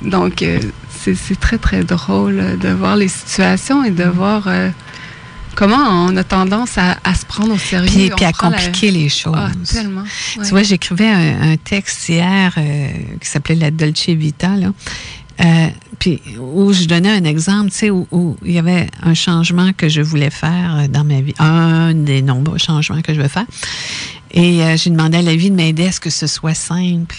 Donc, c'est très, très drôle de voir les situations et de voir comment on a tendance à, se prendre au sérieux? Puis, à compliquer les choses. Ah, tellement. Tu vois, j'écrivais un, texte hier euh, qui s'appelait La Dolce Vita, là. Euh, puis où je donnais un exemple, tu sais, où, il y avait un changement que je voulais faire euh, dans ma vie, un des nombreux changements que je veux faire. Et j'ai demandé à la vie de m'aider à ce que ce soit simple.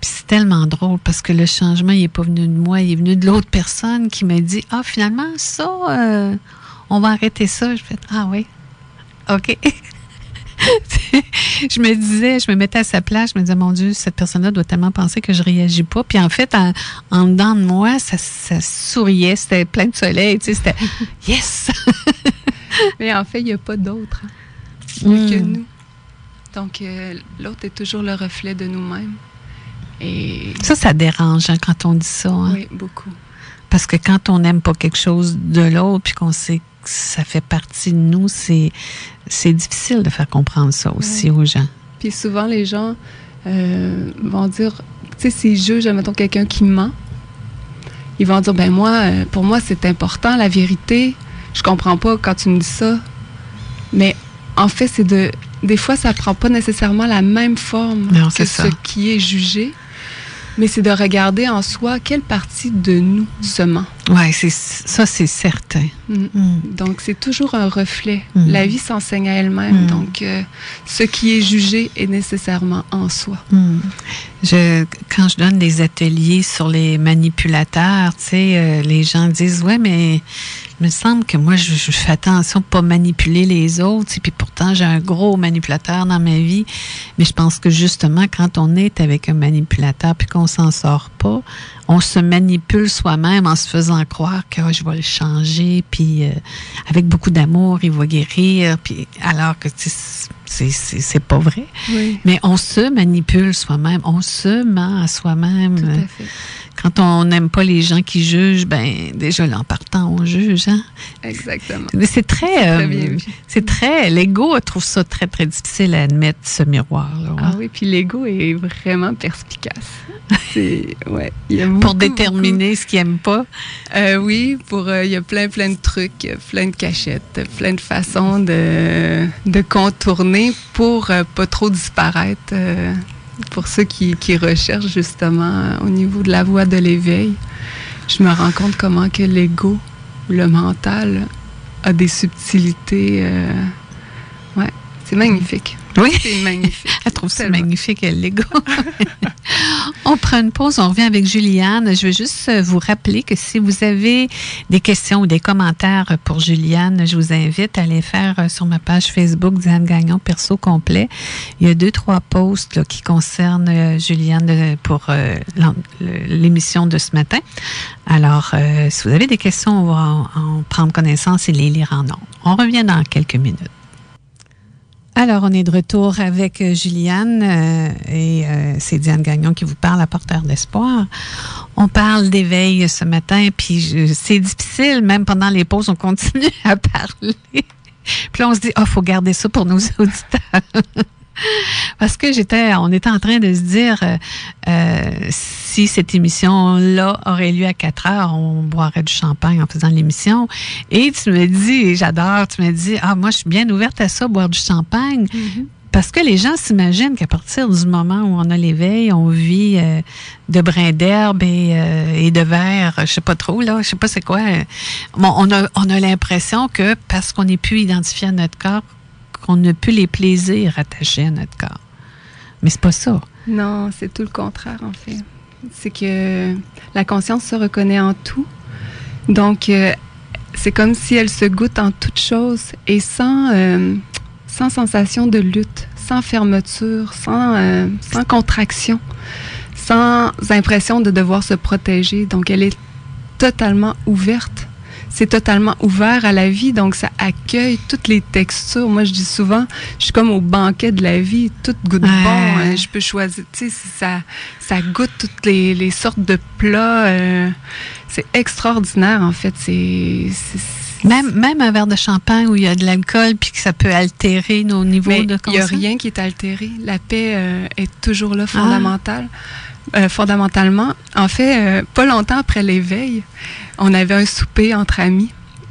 Puis c'est tellement drôle parce que le changement, il n'est pas venu de moi, il est venu de l'autre personne qui m'a dit Ah, finalement, ça, euh, on va arrêter ça. Je fais Ah oui. OK. je me disais, je me mettais à sa place, je me disais, mon Dieu, cette personne-là doit tellement penser que je réagis pas. Puis en fait, en, dedans de moi, ça, souriait, c'était plein de soleil, tu sais, c'était yes! Mais en fait, il n'y a pas d'autre hein, que hmm. nous. Donc, euh, l'autre est toujours le reflet de nous-mêmes. Et... Ça, ça dérange hein, quand on dit ça. Hein. Oui, beaucoup. Parce que quand on n'aime pas quelque chose de l'autre, puis qu'on sait que ça fait partie de nous, c'est, c'est difficile de faire comprendre ça aussi aux gens. Puis souvent, les gens euh, vont dire, tu sais, s'ils jugent, mettons, quelqu'un qui ment, ils vont dire, ben moi, euh, pour moi, c'est important, la vérité. Je comprends pas quand tu me dis ça. Mais en fait, c'est de. Des fois, ça prend pas nécessairement la même forme que ce qui est jugé mais c'est de regarder en soi quelle partie de nous se ment. Oui, ça, c'est certain. Mm. Mm. Donc, c'est toujours un reflet. Mm. La vie s'enseigne à elle-même. Donc, euh, ce qui est jugé est nécessairement en soi. Je, quand je donne des ateliers sur les manipulateurs, tu sais, euh, les gens disent, ouais, mais il me semble que moi, je, fais attention de pas manipuler les autres. Et puis pourtant, j'ai un gros manipulateur dans ma vie. Mais je pense que justement, quand on est avec un manipulateur puis qu'on s'en sort pas, on se manipule soi-même en se faisant croire que oh, je vais le changer. Puis euh, avec beaucoup d'amour, il va guérir. Puis alors que c'est pas vrai. Mais on se manipule soi-même. On se ment à soi-même. Tout à fait quand on n'aime pas les gens qui jugent, ben déjà là, en partant, on juge. Hein? Exactement. Mais c'est très, euh, c'est très, l'ego trouve ça très très difficile à admettre ce miroir là. Ah oui, puis l'ego est vraiment perspicace. C'est ouais, pour déterminer ce qu'il aime pas? Euh, oui, pour euh, il y a plein plein de trucs, plein de cachettes, plein de façons de, de contourner pour pas trop disparaître pour ceux qui, recherchent justement au niveau de la voie de l'éveil, je me rends compte comment que l'ego, le mental, a des subtilités. Euh, ouais, c'est magnifique. Oui. C'est magnifique. Elle trouve ça magnifique, l'ego. on prend une pause, on revient avec Juliane. Je veux juste euh, vous rappeler que si vous avez des questions ou des commentaires pour Juliane, je vous invite à les faire euh, sur ma page Facebook Diane Gagnon Perso Complet. Il y a deux, trois posts qui concernent euh, Juliane pour l'émission de ce matin. Alors, si vous avez des questions, on va en, prendre connaissance et les lire en nom. On revient dans quelques minutes. Alors, on est de retour avec euh, Juliane euh, et euh, c'est Diane Gagnon qui vous parle à Porteur d'Espoir. On parle d'éveil ce matin, puis c'est difficile, même pendant les pauses, on continue à parler. puis là, on se dit, oh, faut garder ça pour nos auditeurs. Parce que j'étais, on était en train de se dire, euh, euh, si cette émission-là aurait lieu à 4 heures, on boirait du champagne en faisant l'émission. Et tu me dis, j'adore, tu me dis, ah, moi, je suis bien ouverte à ça, boire du champagne. Mm-hmm. Parce que les gens s'imaginent qu'à partir du moment où on a l'éveil, on vit euh, de brins d'herbe et, de verre, je sais pas trop, là, je sais pas c'est quoi. Bon, on a, on a l'impression que parce qu'on n'est plus identifié à notre corps, qu'on n'a plus les plaisirs attachés à notre corps. Mais c'est pas ça. Non, c'est tout le contraire, en fait. C'est que la conscience se reconnaît en tout. Donc, euh, c'est comme si elle se goûte en toute chose et sans, euh, sans sensation de lutte, sans fermeture, sans, euh, sans contraction, sans impression de devoir se protéger. Donc, elle est totalement ouverte c'est totalement ouvert à la vie, donc ça accueille toutes les textures. Moi, je dis souvent, je suis comme au banquet de la vie, tout goûte bon. Hein. je peux choisir, tu sais, ça, ça goûte toutes les, sortes de plats. Euh, c'est extraordinaire, en fait. C'est même, même un verre de champagne où il y a de l'alcool puis que ça peut altérer nos niveaux de conscience. Il n'y a rien qui est altéré. La paix euh, est toujours là, fondamentale. Euh, fondamentalement. En fait, pas longtemps après l'éveil, on avait un souper entre amis.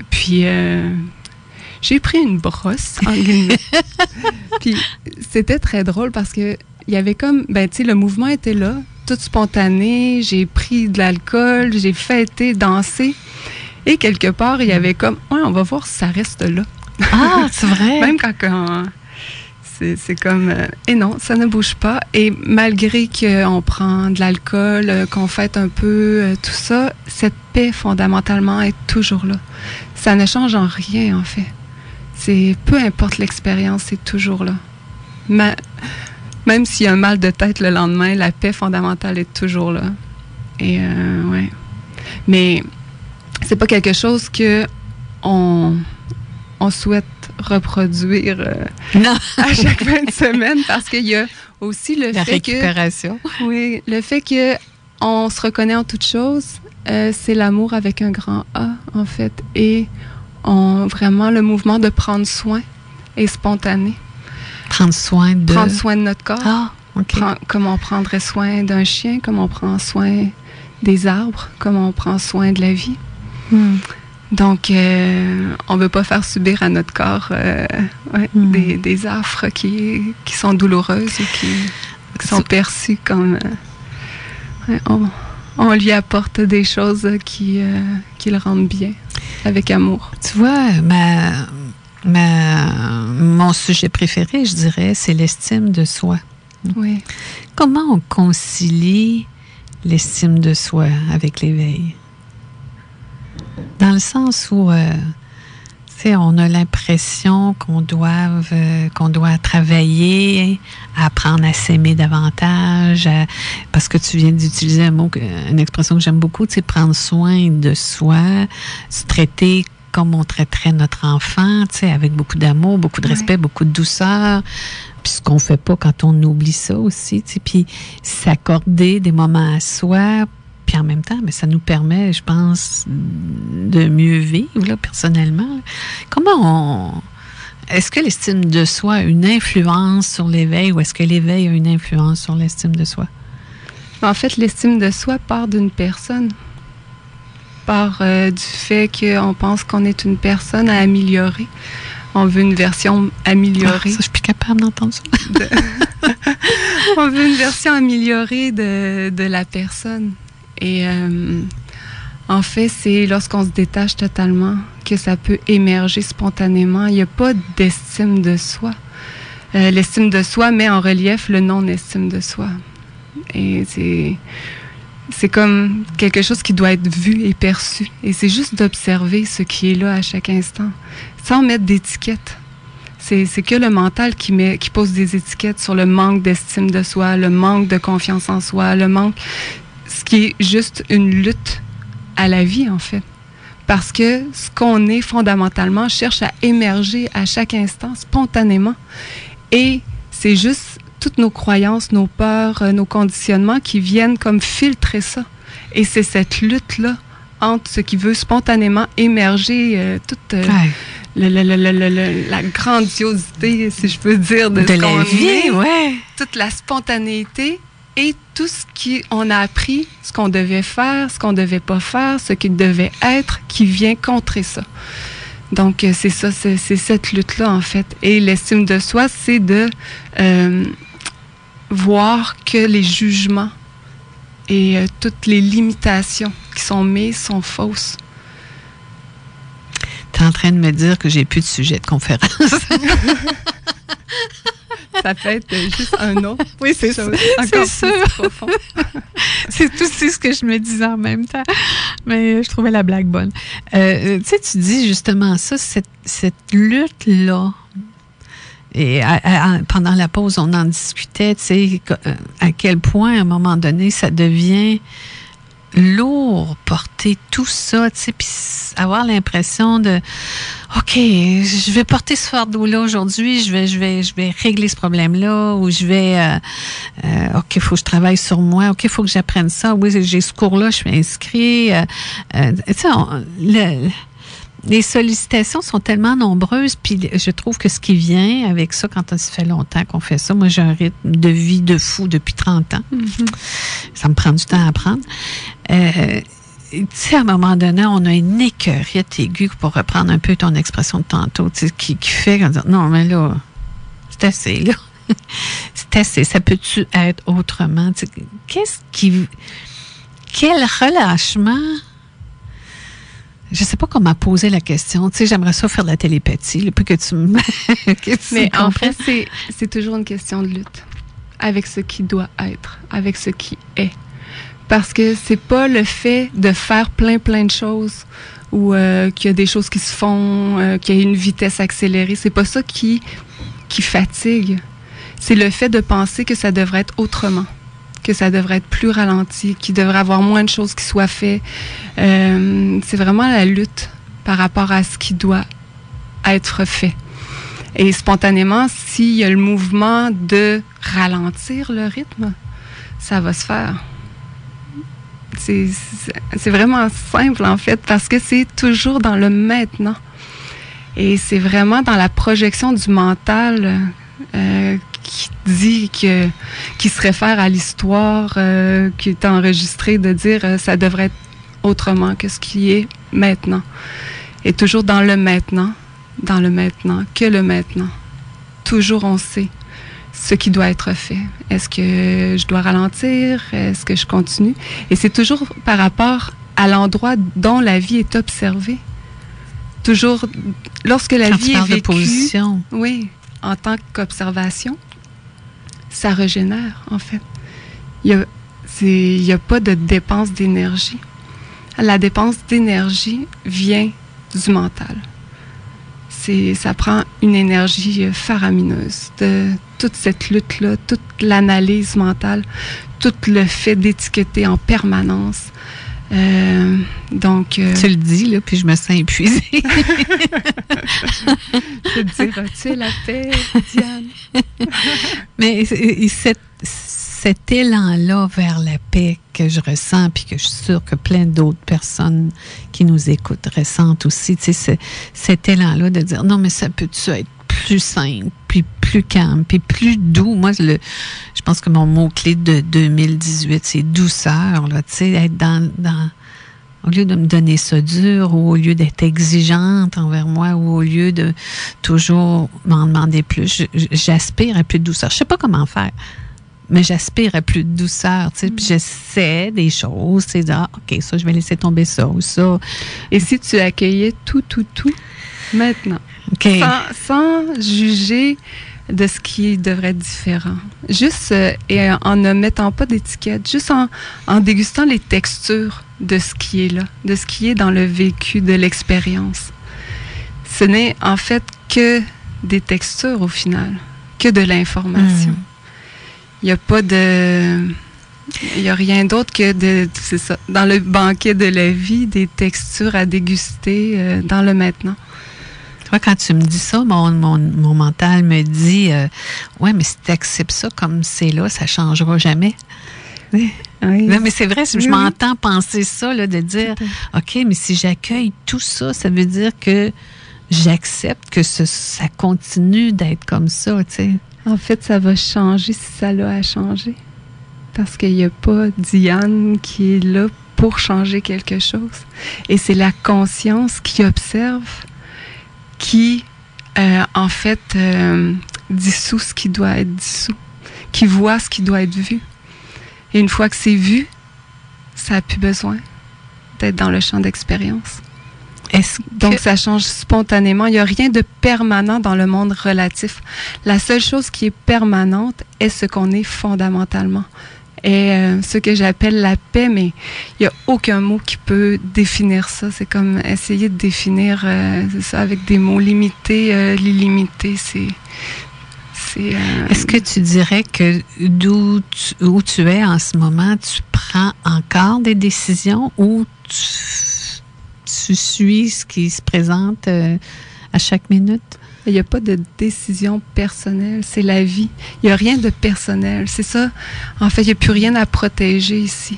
Puis euh, j'ai pris une brosse en puis c'était très drôle parce que il y avait comme ben tu sais le mouvement était là, tout spontané, j'ai pris de l'alcool, j'ai fêté, dansé et quelque part il y avait comme ouais, on va voir si ça reste là. Ah, c'est vrai. Même quand, quand C'est comme... Euh, et non, ça ne bouge pas. Et malgré qu'on prend de l'alcool, euh, qu'on fête un peu, euh, tout ça, cette paix, fondamentalement, est toujours là. Ça ne change en rien, en fait. C'est Peu importe l'expérience, c'est toujours là. même s'il y a un mal de tête le lendemain, la paix fondamentale est toujours là. Et ouais. Mais c'est pas quelque chose que on, on souhaite reproduire euh, à chaque fin de semaine parce qu'il y a aussi le fait récupération. que oui le fait que on se reconnaît en toute chose euh, c'est l'amour avec un grand A en fait et on, vraiment le mouvement de prendre soin est spontané. Prendre soin de prendre soin de notre corps. Ah, comme on prendrait soin d'un chien comme on prend soin des arbres comme on prend soin de la vie. Hmm. Donc, euh, on ne veut pas faire subir à notre corps euh, hmm. des, affres qui, sont douloureuses ou qui, sont perçues comme... Euh, on, lui apporte des choses qui, qui le rendent bien, avec amour. Tu vois, ma, mon sujet préféré, je dirais, c'est l'estime de soi. Oui. Comment on concilie l'estime de soi avec l'éveil? Dans le sens où, euh, on a l'impression qu'on doit, euh, qu'on doit travailler, apprendre à s'aimer davantage, parce que tu viens d'utiliser un mot, une expression que j'aime beaucoup, c'est prendre soin de soi, se traiter comme on traiterait notre enfant, avec beaucoup d'amour, beaucoup de respect, beaucoup de douceur. Puis ce qu'on fait pas quand on oublie ça aussi, puis s'accorder des moments à soi puis en même temps, mais ça nous permet, je pense, de mieux vivre là, personnellement. Comment on... Est-ce que l'estime de soi a une influence sur l'éveil ou est-ce que l'éveil a une influence sur l'estime de soi? En fait, l'estime de soi part d'une personne. Part euh, du fait qu'on pense qu'on est une personne à améliorer. On veut une version améliorée. Ah, ça, je suis plus capable d'entendre ça. on veut une version améliorée de, de la personne. Et euh, en fait, c'est lorsqu'on se détache totalement que ça peut émerger spontanément. Il n'y a pas d'estime de soi. Euh, l'estime de soi met en relief le non-estime de soi. Et c'est c'est comme quelque chose qui doit être vu et perçu. Et c'est juste d'observer ce qui est là à chaque instant, sans mettre d'étiquette. C'est, que le mental qui, met, qui pose des étiquettes sur le manque d'estime de soi, le manque de confiance en soi, le manque ce qui est juste une lutte à la vie, en fait. Parce que ce qu'on est fondamentalement cherche à émerger à chaque instant, spontanément. Et c'est juste toutes nos croyances, nos peurs, euh, nos conditionnements qui viennent comme filtrer ça. Et c'est cette lutte-là entre ce qui veut spontanément émerger, euh, toute euh, la grandiosité, si je peux dire, de, de la vie, ouais. toute la spontanéité et tout ce qu'on a appris, ce qu'on devait faire, ce qu'on devait pas faire, ce qui devait être, qui vient contrer ça. Donc, euh, c'est ça, c'est cette lutte-là, en fait. Et l'estime de soi, c'est de euh, voir que les jugements et euh, toutes les limitations qui sont mises sont fausses. Tu es en train de me dire que j'ai plus de sujet de conférence. ça peut être juste un autre. Oui, c'est ça. C'est profond. c'est tout ce que je me disais en même temps. Mais je trouvais la blague bonne. Euh, tu sais, tu dis justement ça, cette, lutte-là. Et pendant la pause, on en discutait, tu sais, à quel point, à un moment donné, ça devient lourd porter tout ça, tu sais, puis avoir l'impression de OK, je vais porter ce fardeau-là aujourd'hui, je vais, je vais, je vais régler ce problème-là, ou je vais euh, euh, OK, faut que je travaille sur moi, OK, faut que j'apprenne ça. Oui, j'ai ce cours-là, je suis inscrit. Euh, tu sais, les sollicitations sont tellement nombreuses, puis je trouve que ce qui vient avec ça, quand ça fait longtemps qu'on fait ça, moi j'ai un rythme de vie de fou depuis 30 ans. Mm-hmm. Ça me prend du temps à apprendre. Euh, tu sais, à un moment donné, on a une écœurite aiguë, pour reprendre un peu ton expression de tantôt, qui, qui fait qu'on non, mais là, c'est assez, là. c'est assez. Ça peut-tu être autrement? Qu'est-ce qui. Quel relâchement je sais pas comment poser la question. Tu sais, j'aimerais ça faire de la télépathie, le plus que tu me. Mais en fait, c'est toujours une question de lutte avec ce qui doit être, avec ce qui est. Parce que c'est pas le fait de faire plein, plein de choses ou euh, qu'il y a des choses qui se font, euh, qu'il y a une vitesse accélérée. C'est pas ça qui, qui fatigue. C'est le fait de penser que ça devrait être autrement que ça devrait être plus ralenti, qu'il devrait avoir moins de choses qui soient faites. Euh, c'est vraiment la lutte par rapport à ce qui doit être fait. Et spontanément, s'il y a le mouvement de ralentir le rythme, ça va se faire. C'est vraiment simple en fait parce que c'est toujours dans le maintenant. Et c'est vraiment dans la projection du mental euh, qui dit que qui se réfère à l'histoire euh, qui est enregistrée de dire euh, ça devrait être autrement que ce qui est maintenant. Et toujours dans le maintenant, dans le maintenant, que le maintenant. Toujours on sait ce qui doit être fait. Est-ce que je dois ralentir? Est-ce que je continue? Et c'est toujours par rapport à l'endroit dont la vie est observée. Toujours, lorsque la vie est vécue, position. oui, en tant qu'observation, ça régénère, en fait. Il n'y a, a pas de dépense d'énergie. La dépense d'énergie vient du mental. Ça prend une énergie faramineuse de toute cette lutte-là, toute l'analyse mentale, tout le fait d'étiqueter en permanence, euh, donc, euh, tu le dis, là, puis je me sens épuisée. je te dire, tu la paix, Diane? Mais cet, cet élan-là vers la paix que je ressens, puis que je suis sûre que plein d'autres personnes qui nous écoutent ressentent aussi, tu sais, cet élan-là de dire, non, mais ça peut-tu être plus simple, puis plus calme, puis plus doux. Moi, le, je pense que mon mot-clé de 2018, c'est douceur, là, tu sais, être dans, dans, au lieu de me donner ça dur, ou au lieu d'être exigeante envers moi, ou au lieu de toujours m'en demander plus, j'aspire à plus de douceur. Je sais pas comment faire, mais j'aspire à plus de douceur, tu sais, puis j'essaie des choses, c'est ah, OK, ça, je vais laisser tomber ça, ou ça. Et si tu accueillais tout, tout, tout, maintenant? Sans, juger de ce qui devrait être différent. Juste euh, et en ne mettant pas d'étiquette, juste en, en, dégustant les textures de ce qui est là, de ce qui est dans le vécu de l'expérience. Ce n'est en fait que des textures au final, que de l'information. Hmm. Il n'y a pas de... Il n'y a rien d'autre que de, c'est ça, dans le banquet de la vie, des textures à déguster euh, dans le maintenant quand tu me dis ça, mon, mon, mental me dit euh, Ouais, mais si tu acceptes ça comme c'est là, ça ne changera jamais. Oui. mais c'est vrai, je m'entends penser ça, là, de dire OK, mais si j'accueille tout ça, ça veut dire que j'accepte que ça continue d'être comme ça, tu sais. En fait, ça va changer si ça l'a à changer. Parce qu'il n'y a pas Diane qui est là pour changer quelque chose. Et c'est la conscience qui observe qui, euh, en fait, euh, dissout ce qui doit être dissous, qui voit ce qui doit être vu. Et une fois que c'est vu, ça n'a plus besoin d'être dans le champ d'expérience. Donc, ça change spontanément. Il n'y a rien de permanent dans le monde relatif. La seule chose qui est permanente est ce qu'on est fondamentalement euh, ce que j'appelle la paix, mais il n'y a aucun mot qui peut définir ça. C'est comme essayer de définir euh, ça avec des mots limités. Euh, l'illimité, c'est. Est-ce que tu dirais que d'où tu, où tu es en ce moment, tu prends encore des décisions ou tu suis ce qui se présente à chaque minute? Il n'y a pas de décision personnelle, c'est la vie. Il n'y a rien de personnel. C'est ça. En fait, il n'y a plus rien à protéger ici.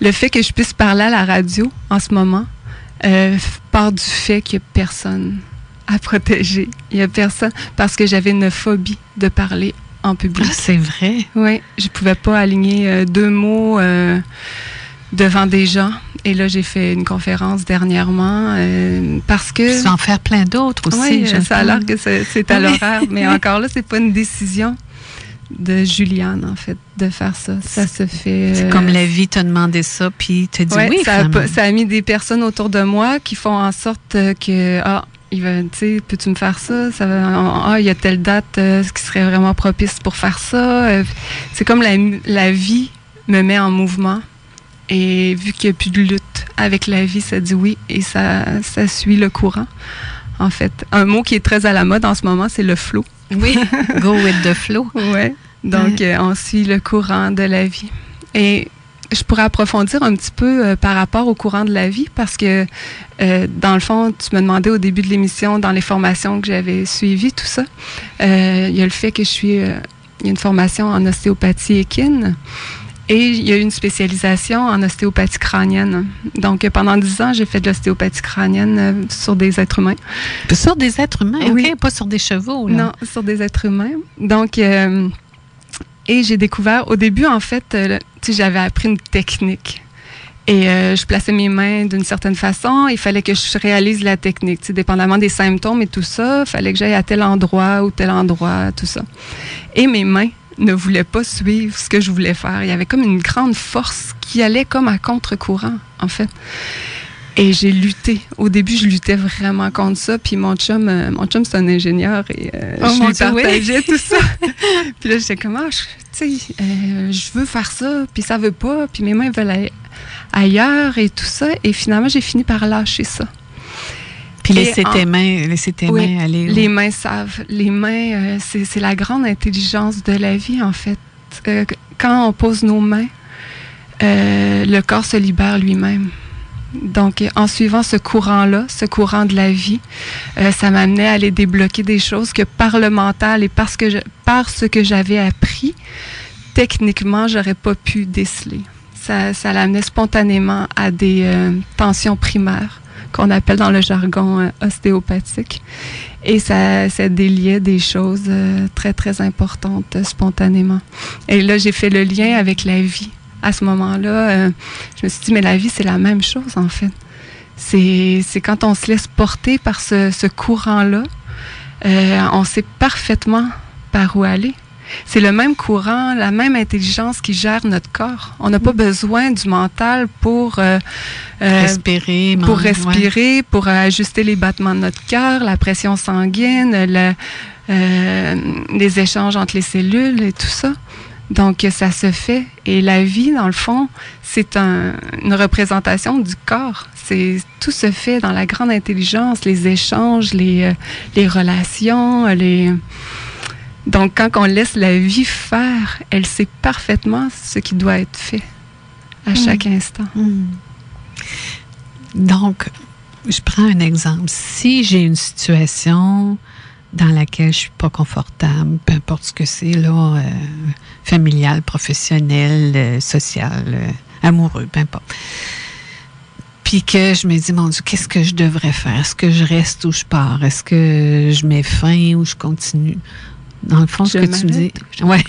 Le fait que je puisse parler à la radio en ce moment euh, part du fait qu'il n'y a personne à protéger. Il n'y a personne parce que j'avais une phobie de parler en public. Ah, c'est vrai? Oui, je ne pouvais pas aligner euh, deux mots euh, devant des gens. Et là, j'ai fait une conférence dernièrement euh, parce que. Tu en faire plein d'autres aussi. Oui, ça a l'air que c'est à l'horaire, mais encore là, c'est pas une décision de Juliane, en fait, de faire ça. Ça se fait. C'est comme la vie t'a demandé ça, puis t'as dit oui. Ça a, ça a, mis des personnes autour de moi qui font en sorte que, ah, il va, tu sais, peux-tu me faire ça? ça ah, il y a telle date euh, qui serait vraiment propice pour faire ça. Euh, c'est comme la, la vie me met en mouvement. Et vu qu'il n'y a plus de lutte avec la vie, ça dit oui et ça, ça suit le courant. En fait, un mot qui est très à la mode en ce moment, c'est le flow. Oui, go with the flow. Donc, euh, on suit le courant de la vie. Et je pourrais approfondir un petit peu euh, par rapport au courant de la vie parce que, euh, dans le fond, tu me demandais au début de l'émission, dans les formations que j'avais suivies, tout ça, il y a le fait que je suis. il y a une formation en ostéopathie équine. Et il y a une spécialisation en ostéopathie crânienne. Donc, pendant dix ans, j'ai fait de l'ostéopathie crânienne sur des êtres humains. Sur des êtres humains, oui. pas sur des chevaux. Là. Non, sur des êtres humains. Donc, et j'ai découvert, au début, en fait, euh, j'avais appris une technique. Et euh, je plaçais mes mains d'une certaine façon. Il fallait que je réalise la technique. dépendamment des symptômes et tout ça, il fallait que j'aille à tel endroit ou tel endroit, tout ça. Et mes mains ne voulaient pas suivre ce que je voulais faire. Il y avait comme une grande force qui allait comme à contre-courant, en fait. Et j'ai lutté. Au début, je luttais vraiment contre ça. Puis mon chum, euh, mon chum, c'est un ingénieur et euh, oh je lui partageais tout ça. puis là, j'étais comme, ah, tu sais, euh, je veux faire ça, puis ça veut pas, puis mes mains veulent aller ailleurs et tout ça. Et finalement, j'ai fini par lâcher ça. Puis laisser tes mains, laisser tes mains aller. Les mains savent. Les mains, c'est la grande intelligence de la vie, en fait. quand on pose nos mains, le corps se libère lui-même. Donc, en suivant ce courant-là, ce courant de la vie, euh, ça m'amenait à aller débloquer des choses que par le mental et parce que je, par ce que j'avais appris, techniquement, j'aurais pas pu déceler. Ça, ça l'amenait spontanément à des euh, tensions primaires qu'on appelle dans le jargon euh, ostéopathique. Et ça, ça déliait des choses très, très importantes spontanément. Et là, j'ai fait le lien avec la vie à ce moment-là, euh, je me suis dit, mais la vie, c'est la même chose, en fait. C'est quand on se laisse porter par ce, courant-là, euh, on sait parfaitement par où aller. C'est le même courant, la même intelligence qui gère notre corps. On n'a pas besoin du mental pour euh, respirer, pour respirer, pour ajuster les battements de notre cœur, la pression sanguine, les échanges entre les cellules et tout ça. Donc, ça se fait. Et la vie, dans le fond, c'est une représentation du corps. C'est tout se fait dans la grande intelligence, les échanges, les, euh, les relations, les. Donc, quand on laisse la vie faire, elle sait parfaitement ce qui doit être fait à hmm. chaque instant. Hmm. Donc, je prends un exemple. Si j'ai une situation dans laquelle je suis pas confortable, peu importe ce que c'est, là, euh, familial, professionnel, euh, social, euh, amoureux, peu importe. Puis que je me dis, mon Dieu, qu'est-ce que je devrais faire? Est-ce que je reste ou je pars? Est-ce que je mets fin ou je continue? Dans le fond, ce que tu me dis. Ouais.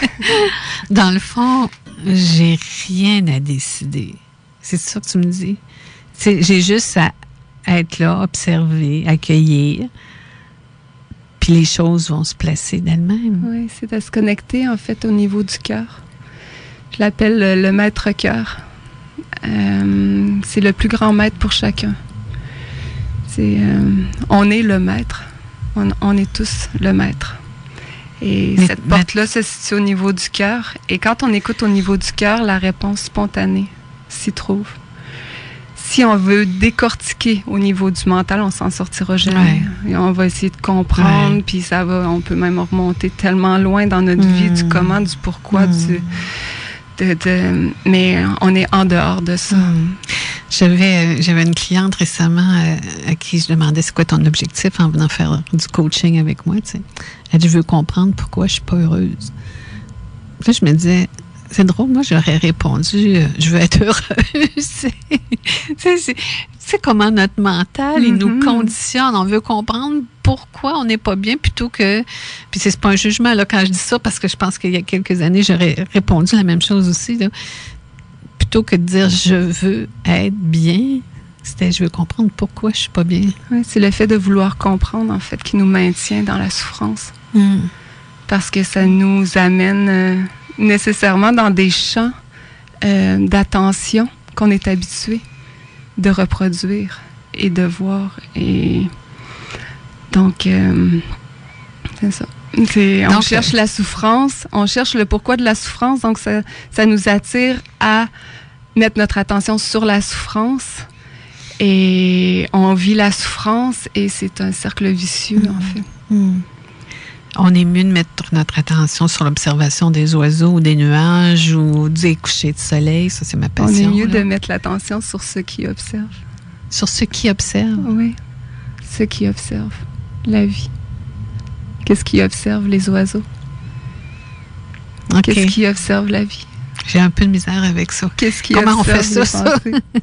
Dans le fond, j'ai rien à décider. C'est ça que tu me dis? J'ai juste à être là, observer, accueillir, puis les choses vont se placer d'elles-mêmes. Oui, c'est à se connecter en fait au niveau du cœur. Je l'appelle le, maître cœur. Euh, c'est le plus grand maître pour chacun. C'est, euh, on est le maître. On, est tous le maître. Et cette porte-là se situe au niveau du cœur. Et quand on écoute au niveau du cœur, la réponse spontanée s'y trouve si on veut décortiquer au niveau du mental, on s'en sortira jamais. Et on va essayer de comprendre, puis ça va, on peut même remonter tellement loin dans notre vie du hmm. comment, du pourquoi, du, hmm. mais on est en dehors de ça. Hmm. J'avais, euh, j'avais une cliente récemment euh, à qui je demandais c'est quoi ton objectif en venant faire du coaching avec moi. Tu sais. Elle dit je veux comprendre pourquoi je suis pas heureuse. Là, je me disais c'est drôle, moi j'aurais répondu euh, je veux être heureuse. c'est comment notre mental, il nous mm-hmm. conditionne. On veut comprendre pourquoi on n'est pas bien plutôt que. Puis c'est pas un jugement là, quand je dis ça, parce que je pense qu'il y a quelques années, j'aurais répondu la même chose aussi. Plutôt que de dire je veux être bien, c'était je veux comprendre pourquoi je suis pas bien. c'est le fait de vouloir comprendre, en fait, qui nous maintient dans la souffrance. Mm. parce que ça nous amène euh, nécessairement dans des champs euh, d'attention qu'on est habitué de reproduire et de voir. Et donc, euh, c'est ça. on Donc, cherche la souffrance, on cherche le pourquoi de la souffrance, donc ça, ça nous attire à mettre notre attention sur la souffrance et on vit la souffrance et c'est un cercle vicieux en fait. Hmm. On est mieux de mettre notre attention sur l'observation des oiseaux ou des nuages ou des couchers de soleil. Ça, c'est ma On passion. est mieux là. de mettre l'attention sur ceux qui observent. Sur ceux qui observent. Oui, ceux qui observent la vie. Qu'est-ce qui observe les oiseaux? Qu'est-ce qui observe la vie? J'ai un peu de misère avec ça. Qu'est-ce qui Comment on fait ça, ça?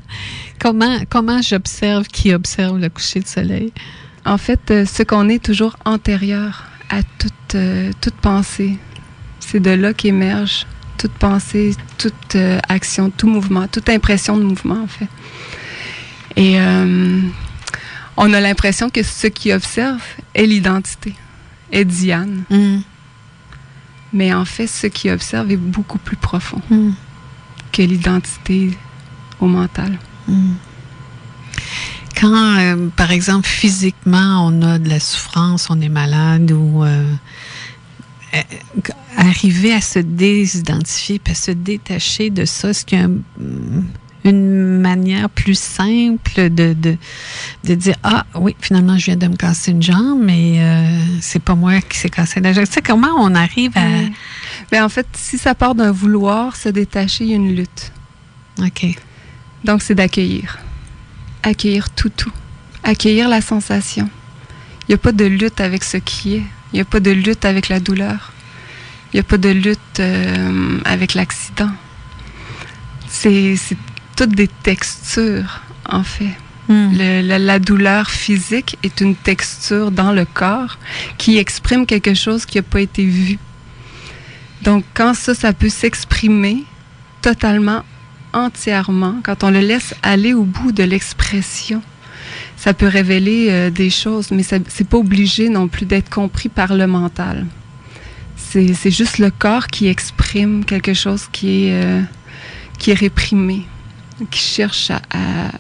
Comment, comment j'observe qui observe le coucher de soleil? En fait, euh, ce qu'on est toujours antérieur à toute, euh, toute pensée. C'est de là qu'émerge toute pensée, toute euh, action, tout mouvement, toute impression de mouvement, en fait. Et euh, on a l'impression que ce qui observe est l'identité, est Diane. Hmm. Mais en fait, ce qui observe est beaucoup plus profond Hmm. que l'identité au mental. Hmm. Quand, euh, par exemple, physiquement, on a de la souffrance, on est malade ou euh, euh, arriver à se désidentifier, puis à se détacher de ça, est-ce qu'il y a un- une manière plus simple de, de, de dire Ah, oui, finalement, je viens de me casser une jambe, mais euh, c'est pas moi qui s'est cassé la jambe. Tu sais, comment on arrive à. Mais en fait, si ça part d'un vouloir se détacher, il y a une lutte. OK. Donc, c'est d'accueillir. Accueillir tout, tout. Accueillir la sensation. Il n'y a pas de lutte avec ce qui est. Il n'y a pas de lutte avec la douleur. Il n'y a pas de lutte euh, avec l'accident. C'est c'est toutes des textures, en fait. Hmm. Le- la, la douleur physique est une texture dans le corps qui exprime quelque chose qui n'a pas été vu. Donc, quand ça, ça peut s'exprimer totalement, entièrement, quand on le laisse aller au bout de l'expression, ça peut révéler euh, des choses, mais ça- c'est pas obligé non plus d'être compris par le mental. C'est juste le corps qui exprime quelque chose qui est, euh, qui est réprimé, qui cherche à, à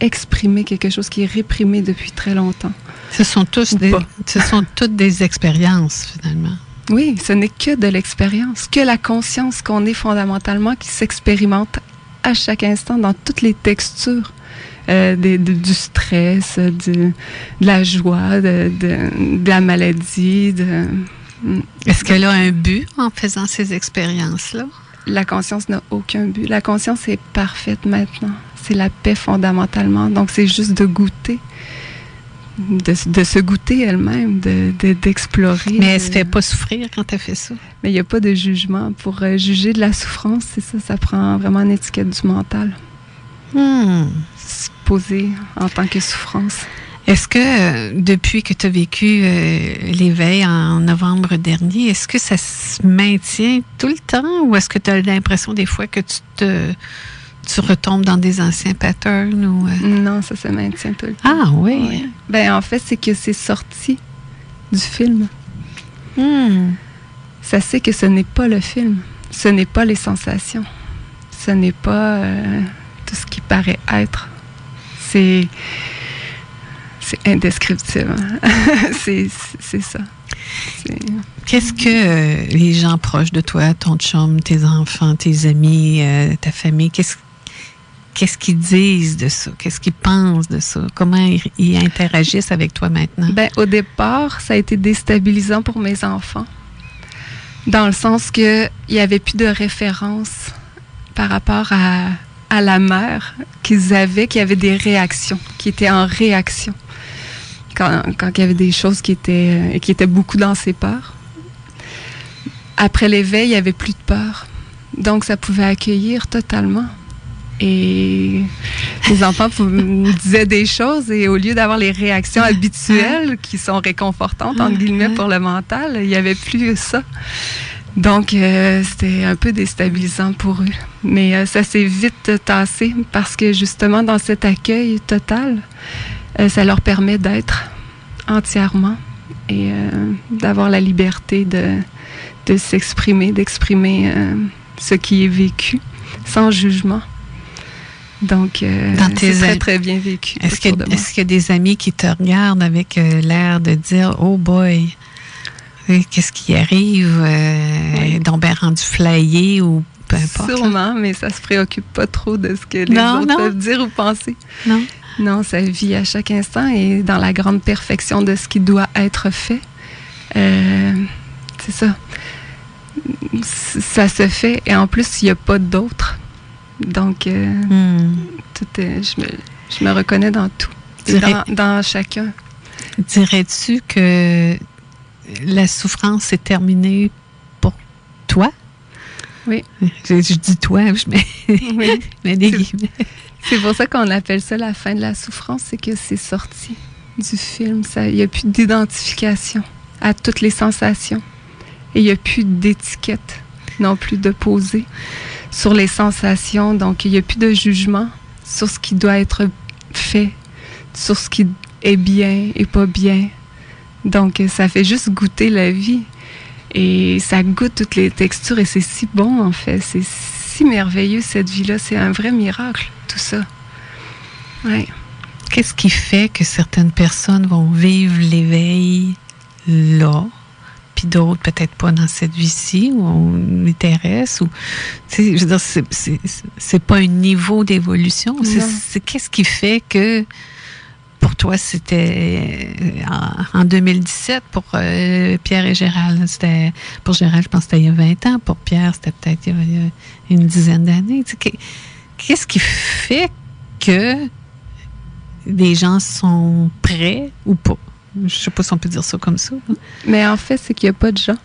exprimer quelque chose qui est réprimé depuis très longtemps. Ce sont tous des, ce sont toutes des expériences, finalement. Oui, ce n'est que de l'expérience, que la conscience qu'on est fondamentalement qui s'expérimente à chaque instant dans toutes les textures euh, des- de- du stress, du- de la joie, de, de- de la maladie. De, Est-ce qu'elle a un but en faisant ces expériences-là? la conscience n'a aucun but. La conscience est parfaite maintenant. C'est la paix fondamentalement. Donc, c'est juste de goûter, de, de se goûter elle-même, de- de- d'explorer. Mais elle se fait pas souffrir quand elle fait ça. Mais il n'y a pas de jugement. Pour euh, juger de la souffrance, c'est ça, ça prend vraiment une étiquette du mental. Hmm. Se poser en tant que souffrance. Est-ce que euh, depuis que tu as vécu euh, l'éveil en novembre dernier, est-ce que ça se maintient tout le temps ou est-ce que tu as l'impression des fois que tu te tu retombes dans des anciens patterns ou euh? Non, ça se maintient tout le temps. Ah oui. Ouais. Ben, en fait, c'est que c'est sorti du film. Hmm. Ça sait que ce n'est pas le film. Ce n'est pas les sensations. Ce n'est pas euh, tout ce qui paraît être. C'est. C'est indescriptible. c'est ça. Qu'est-ce que euh, les gens proches de toi, ton chum, tes enfants, tes amis, euh, ta famille, qu'est-ce qu'est-ce qu'ils disent de ça? Qu'est-ce qu'ils pensent de ça? Comment ils, interagissent avec toi maintenant? Ben, au départ, ça a été déstabilisant pour mes enfants. Dans le sens que il n'y avait plus de référence par rapport à, à la mère qu'ils avaient, qui avait des réactions, qui étaient en réaction. Quand, quand il y avait des choses qui étaient, euh, qui étaient beaucoup dans ses peurs. Après l'éveil, il n'y avait plus de peur. Donc, ça pouvait accueillir totalement. Et les enfants me disaient des choses et au lieu d'avoir les réactions habituelles qui sont réconfortantes, entre guillemets, pour le mental, il n'y avait plus ça. Donc, euh, c'était un peu déstabilisant pour eux. Mais euh, ça s'est vite tassé parce que justement, dans cet accueil total, euh, ça leur permet d'être entièrement et d'avoir la liberté de, de s'exprimer, d'exprimer ce qui est vécu sans jugement. Donc, euh, c'est très, très bien vécu. Est-ce qu'il y, a des amis qui te regardent avec euh, l'air de dire Oh boy, qu'est-ce qui arrive euh, Donc, bien rendu flyé ou peu importe. Sûrement, mais ça se préoccupe pas trop de ce que les autres peuvent dire ou penser. Non. Non, ça vit à chaque instant et dans la grande perfection de ce qui doit être fait. Euh, c'est ça. Ça se fait et en plus, il n'y a pas d'autres donc, euh, hmm. tout je, me, reconnais dans tout, dans, chacun. Dirais-tu que la souffrance est terminée pour toi? Oui. Je, dis toi, je mets, oui. des guillemets. C'est pour ça qu'on appelle ça la fin de la souffrance, c'est que c'est sorti du film. Il n'y a plus d'identification à toutes les sensations. Et il n'y a plus d'étiquette non plus de poser sur les sensations. Donc, il n'y a plus de jugement sur ce qui doit être fait, sur ce qui est bien et pas bien. Donc, ça fait juste goûter la vie. Et ça goûte toutes les textures et c'est si bon, en fait. C'est si merveilleux, cette vie-là. C'est un vrai miracle, tout ça. Ouais. Qu'est-ce qui fait que certaines personnes vont vivre l'éveil là? D'autres peut-être pas dans cette vie-ci ou on intéresse ou je veux dire c'est pas un niveau d'évolution. C'est qu'est-ce qui fait que pour toi c'était euh, en, 2017 pour euh, Pierre et Gérald c'était pour Gérald je pense que c'était il y a 20 ans pour Pierre c'était peut-être il, y a une dizaine d'années. Qu'est-ce qui fait que les gens sont prêts ou pas? Je sais pas si on peut dire ça comme ça. Mais en fait, c'est qu'il n'y a pas de gens.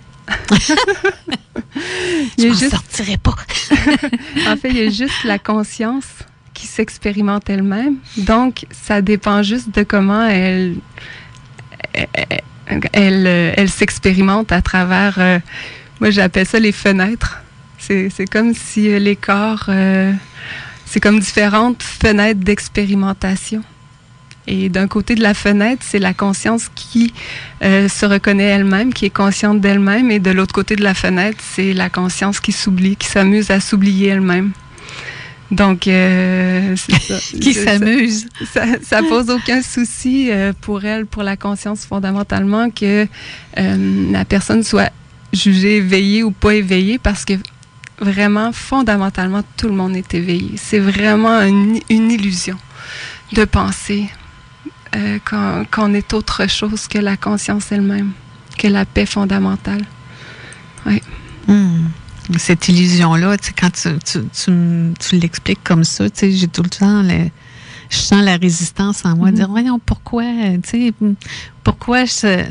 Je ne sortirai pas. en fait, il y a juste la conscience qui s'expérimente elle-même. Donc, ça dépend juste de comment elle, elle, elle, s'expérimente à travers, euh, moi j'appelle ça les fenêtres. C'est comme si euh, les corps, euh, c'est comme différentes fenêtres d'expérimentation. Et d'un côté de la fenêtre, c'est la conscience qui euh, se reconnaît elle-même, qui est consciente d'elle-même. Et de l'autre côté de la fenêtre, c'est la conscience qui s'oublie, qui s'amuse à s'oublier elle-même. Donc, euh, ça. qui s'amuse. Ça, ça, pose aucun souci euh, pour elle, pour la conscience fondamentalement, que euh, la personne soit jugée éveillée ou pas éveillée, parce que vraiment, fondamentalement, tout le monde est éveillé. C'est vraiment une, une illusion de penser euh, qu'on est autre chose que la conscience elle-même, que la paix fondamentale. Oui. Hmm. Cette illusion-là, quand tu, l'expliques comme ça, j'ai tout le temps je sens la résistance en moi, de dire, mm-hmm. voyons, pourquoi, pourquoi je,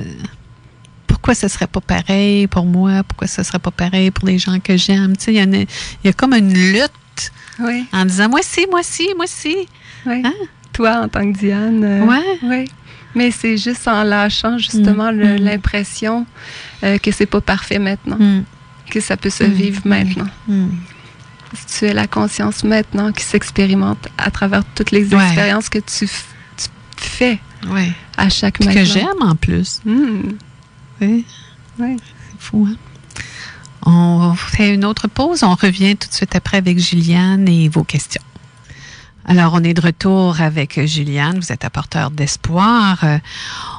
pourquoi ce serait pas pareil pour moi, pourquoi ce serait pas pareil pour les gens que j'aime, il y, a comme une lutte en disant, moi si, moi si, moi si. Oui. Hein? Toi en tant que Diane. Euh, ouais. Oui. Mais c'est juste en lâchant justement mm. Mm. l'impression euh, que c'est pas parfait maintenant, mm. que ça peut se vivre maintenant. Si tu es la conscience maintenant qui s'expérimente à travers toutes les expériences que tu, fais à chaque moment. Que j'aime en plus. Oui. C'est fou, hein? On fait une autre pause. On revient tout de suite après avec Juliane et vos questions. Alors, on est de retour avec Juliane. Vous êtes apporteur d'espoir. Euh,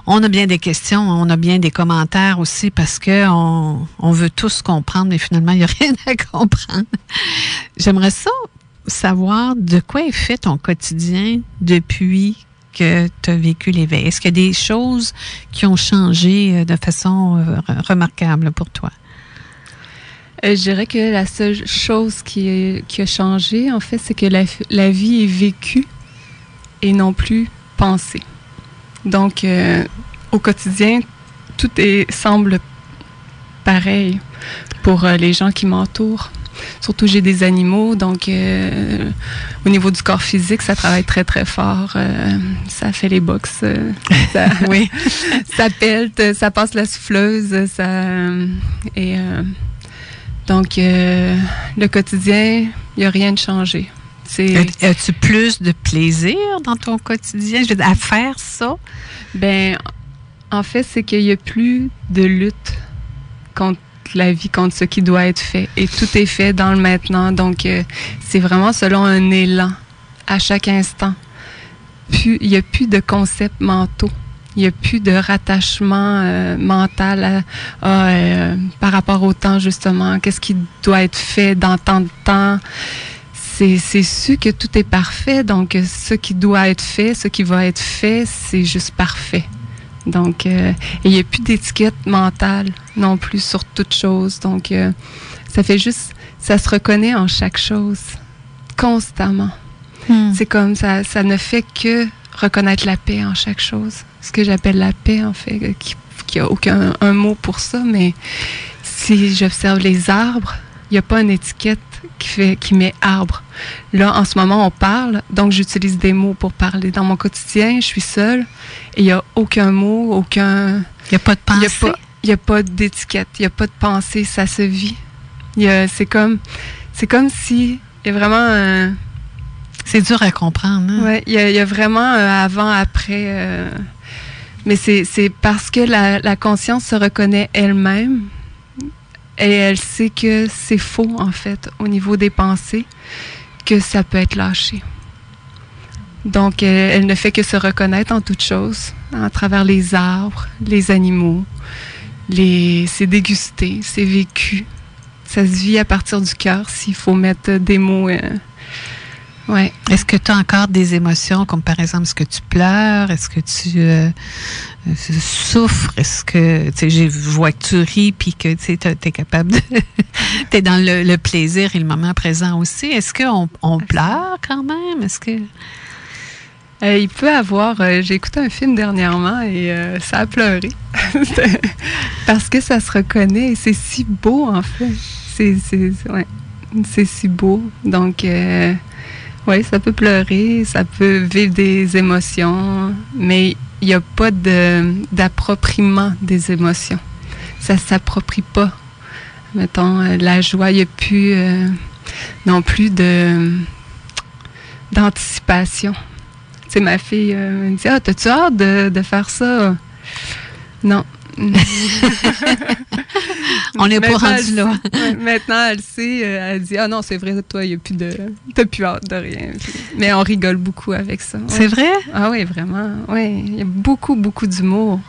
on a bien des questions, on a bien des commentaires aussi parce que on, veut tous comprendre, mais finalement, il n'y a rien à comprendre. J'aimerais ça savoir de quoi est fait ton quotidien depuis que tu as vécu l'éveil. Est-ce qu'il y a des choses qui ont changé euh, de façon euh, remarquable pour toi? Euh, je dirais que la seule chose qui, a changé, en fait, c'est que la, vie est vécue et non plus pensée. Donc, euh, au quotidien, tout est, semble pareil pour euh, les gens qui m'entourent. Surtout, j'ai des animaux, donc au niveau du corps physique, ça travaille très, très fort. ça fait les box, ça, oui. ça pelte, ça passe la souffleuse, ça... et donc, euh, le quotidien, il n'y a rien de changé. As-tu plus de plaisir dans ton quotidien? Je veux à faire ça? Ben, en fait, c'est qu'il n'y a plus de lutte contre la vie contre ce qui doit être fait. Et tout est fait dans le maintenant. Donc, euh, c'est vraiment selon un élan à chaque instant. Il n'y a plus de concepts mentaux. Il n'y a plus de rattachement euh, mental à, par rapport au temps, justement. Qu'est-ce qui doit être fait dans tant de temps? c'est su que tout est parfait. Donc, ce qui doit être fait, ce qui va être fait, c'est juste parfait. Donc, euh, il n'y a plus d'étiquette mentale non plus sur toute chose. Donc, euh, ça fait juste, ça se reconnaît en chaque chose, constamment. Hmm. C'est comme ça, ça ne fait que reconnaître la paix en chaque chose. Ce que j'appelle la paix, en fait, qui, qui a aucun un mot pour ça, mais si j'observe les arbres, il n'y a pas une étiquette qui, fait, qui met arbre. Là, en ce moment, on parle, donc j'utilise des mots pour parler. Dans mon quotidien, je suis seule et il n'y a aucun mot, aucun... Il n'y a pas de pensée? Il n'y a pas, d'étiquette, il n'y a pas de pensée, ça se vit. C'est comme, c'est comme si il y a vraiment C'est dur à comprendre. Hein? Oui, il y, a vraiment avant, après. Euh, mais c'est parce que la, conscience se reconnaît elle-même et elle sait que c'est faux, en fait, au niveau des pensées, que ça peut être lâché. Donc, elle, ne fait que se reconnaître en toutes choses, à travers les arbres, les animaux, les, c'est dégusté, c'est vécu. Ça se vit à partir du cœur, s'il faut mettre des mots euh, Ouais. Est-ce que tu as encore des émotions, comme par exemple, est-ce que tu pleures? Est-ce que tu euh, euh, souffres? Est-ce que, tu sais, je vois que tu ris, puis que tu es capable de. tu es dans le, plaisir et le moment présent aussi. Est-ce qu'on on pleure quand même? Est-ce que. Euh, il peut avoir. J'ai écouté un film dernièrement et ça a pleuré. Parce que ça se reconnaît et c'est si beau, en fait. C'est ouais, si beau. Donc. Oui, ça peut pleurer, ça peut vivre des émotions, mais il n'y a pas d'appropriement des émotions. Ça ne s'approprie pas. Mettons, euh, la joie, il n'y a plus euh, non plus d'anticipation. Tu sais, ma fille euh, me dit Ah, t'as-tu hâte de, de faire ça? Non, On n'est pas rendu là. maintenant, elle sait, euh, elle dit Ah non, c'est vrai, toi, il n'y a plus de. T'as plus hâte de rien. Mais on rigole beaucoup avec ça. C'est vrai? Ah oui, vraiment. Oui, il y a beaucoup, beaucoup d'humour.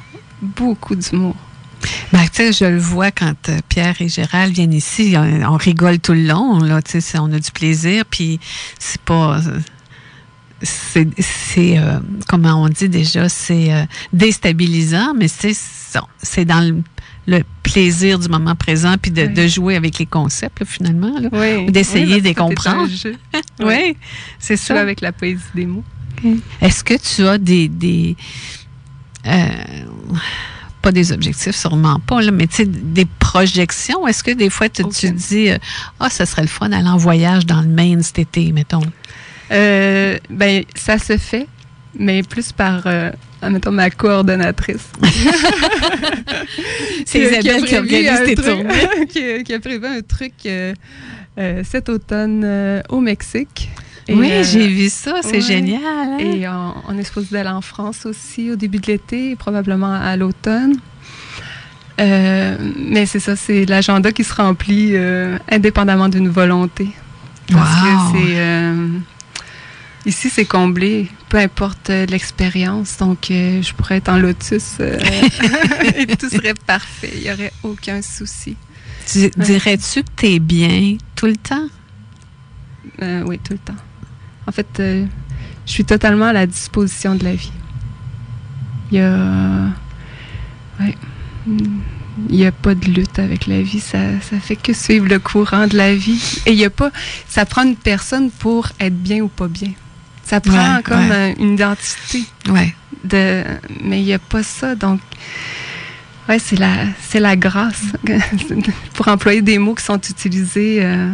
Beaucoup d'humour. Ben, tu sais, je le vois quand euh, Pierre et Gérald viennent ici, on, rigole tout le long, là, tu sais, on a du plaisir, puis c'est pas c'est, euh, comment on dit déjà, c'est euh, déstabilisant, mais c'est, c'est dans le, plaisir du moment présent, puis de, jouer avec les concepts, finalement, d'essayer de les comprendre. oui, c'est ça. avec la poésie des mots. Est-ce que tu as des... des euh, pas des objectifs, sûrement pas, là, mais des projections? Est-ce que des fois, tu, te dis, ah, oh, ça serait le fun d'aller en voyage dans le Maine cet été, mettons? Euh, ben, ça se fait, mais plus par, euh, mettons, ma coordonnatrice. C'est Isabelle qui, organise tes qui, qui, a prévu un truc euh, euh cet automne euh, au Mexique. oui, j'ai vu ça, c'est génial. Hein? Et on, on est supposé d'aller en France aussi au début de l'été, probablement à l'automne. mais c'est ça, c'est l'agenda qui se remplit indépendamment d'une volonté. Parce que c'est Ici, c'est comblé, peu importe euh, l'expérience. Donc, euh, je pourrais être en lotus euh, et tout serait parfait. Il n'y aurait aucun souci. Dirais-tu que tu es bien tout le temps? oui, tout le temps. En fait, je suis totalement à la disposition de la vie. Il y a. Il n'y a pas de lutte avec la vie, ça, ça fait que suivre le courant de la vie. Et il n'y a pas. Ça prend une personne pour être bien ou pas bien. Ça prend comme euh, une identité. Ouais. De, mais il n'y a pas ça. Donc, ouais, c'est la, c'est la grâce. Pour employer des mots qui sont utilisés. Euh,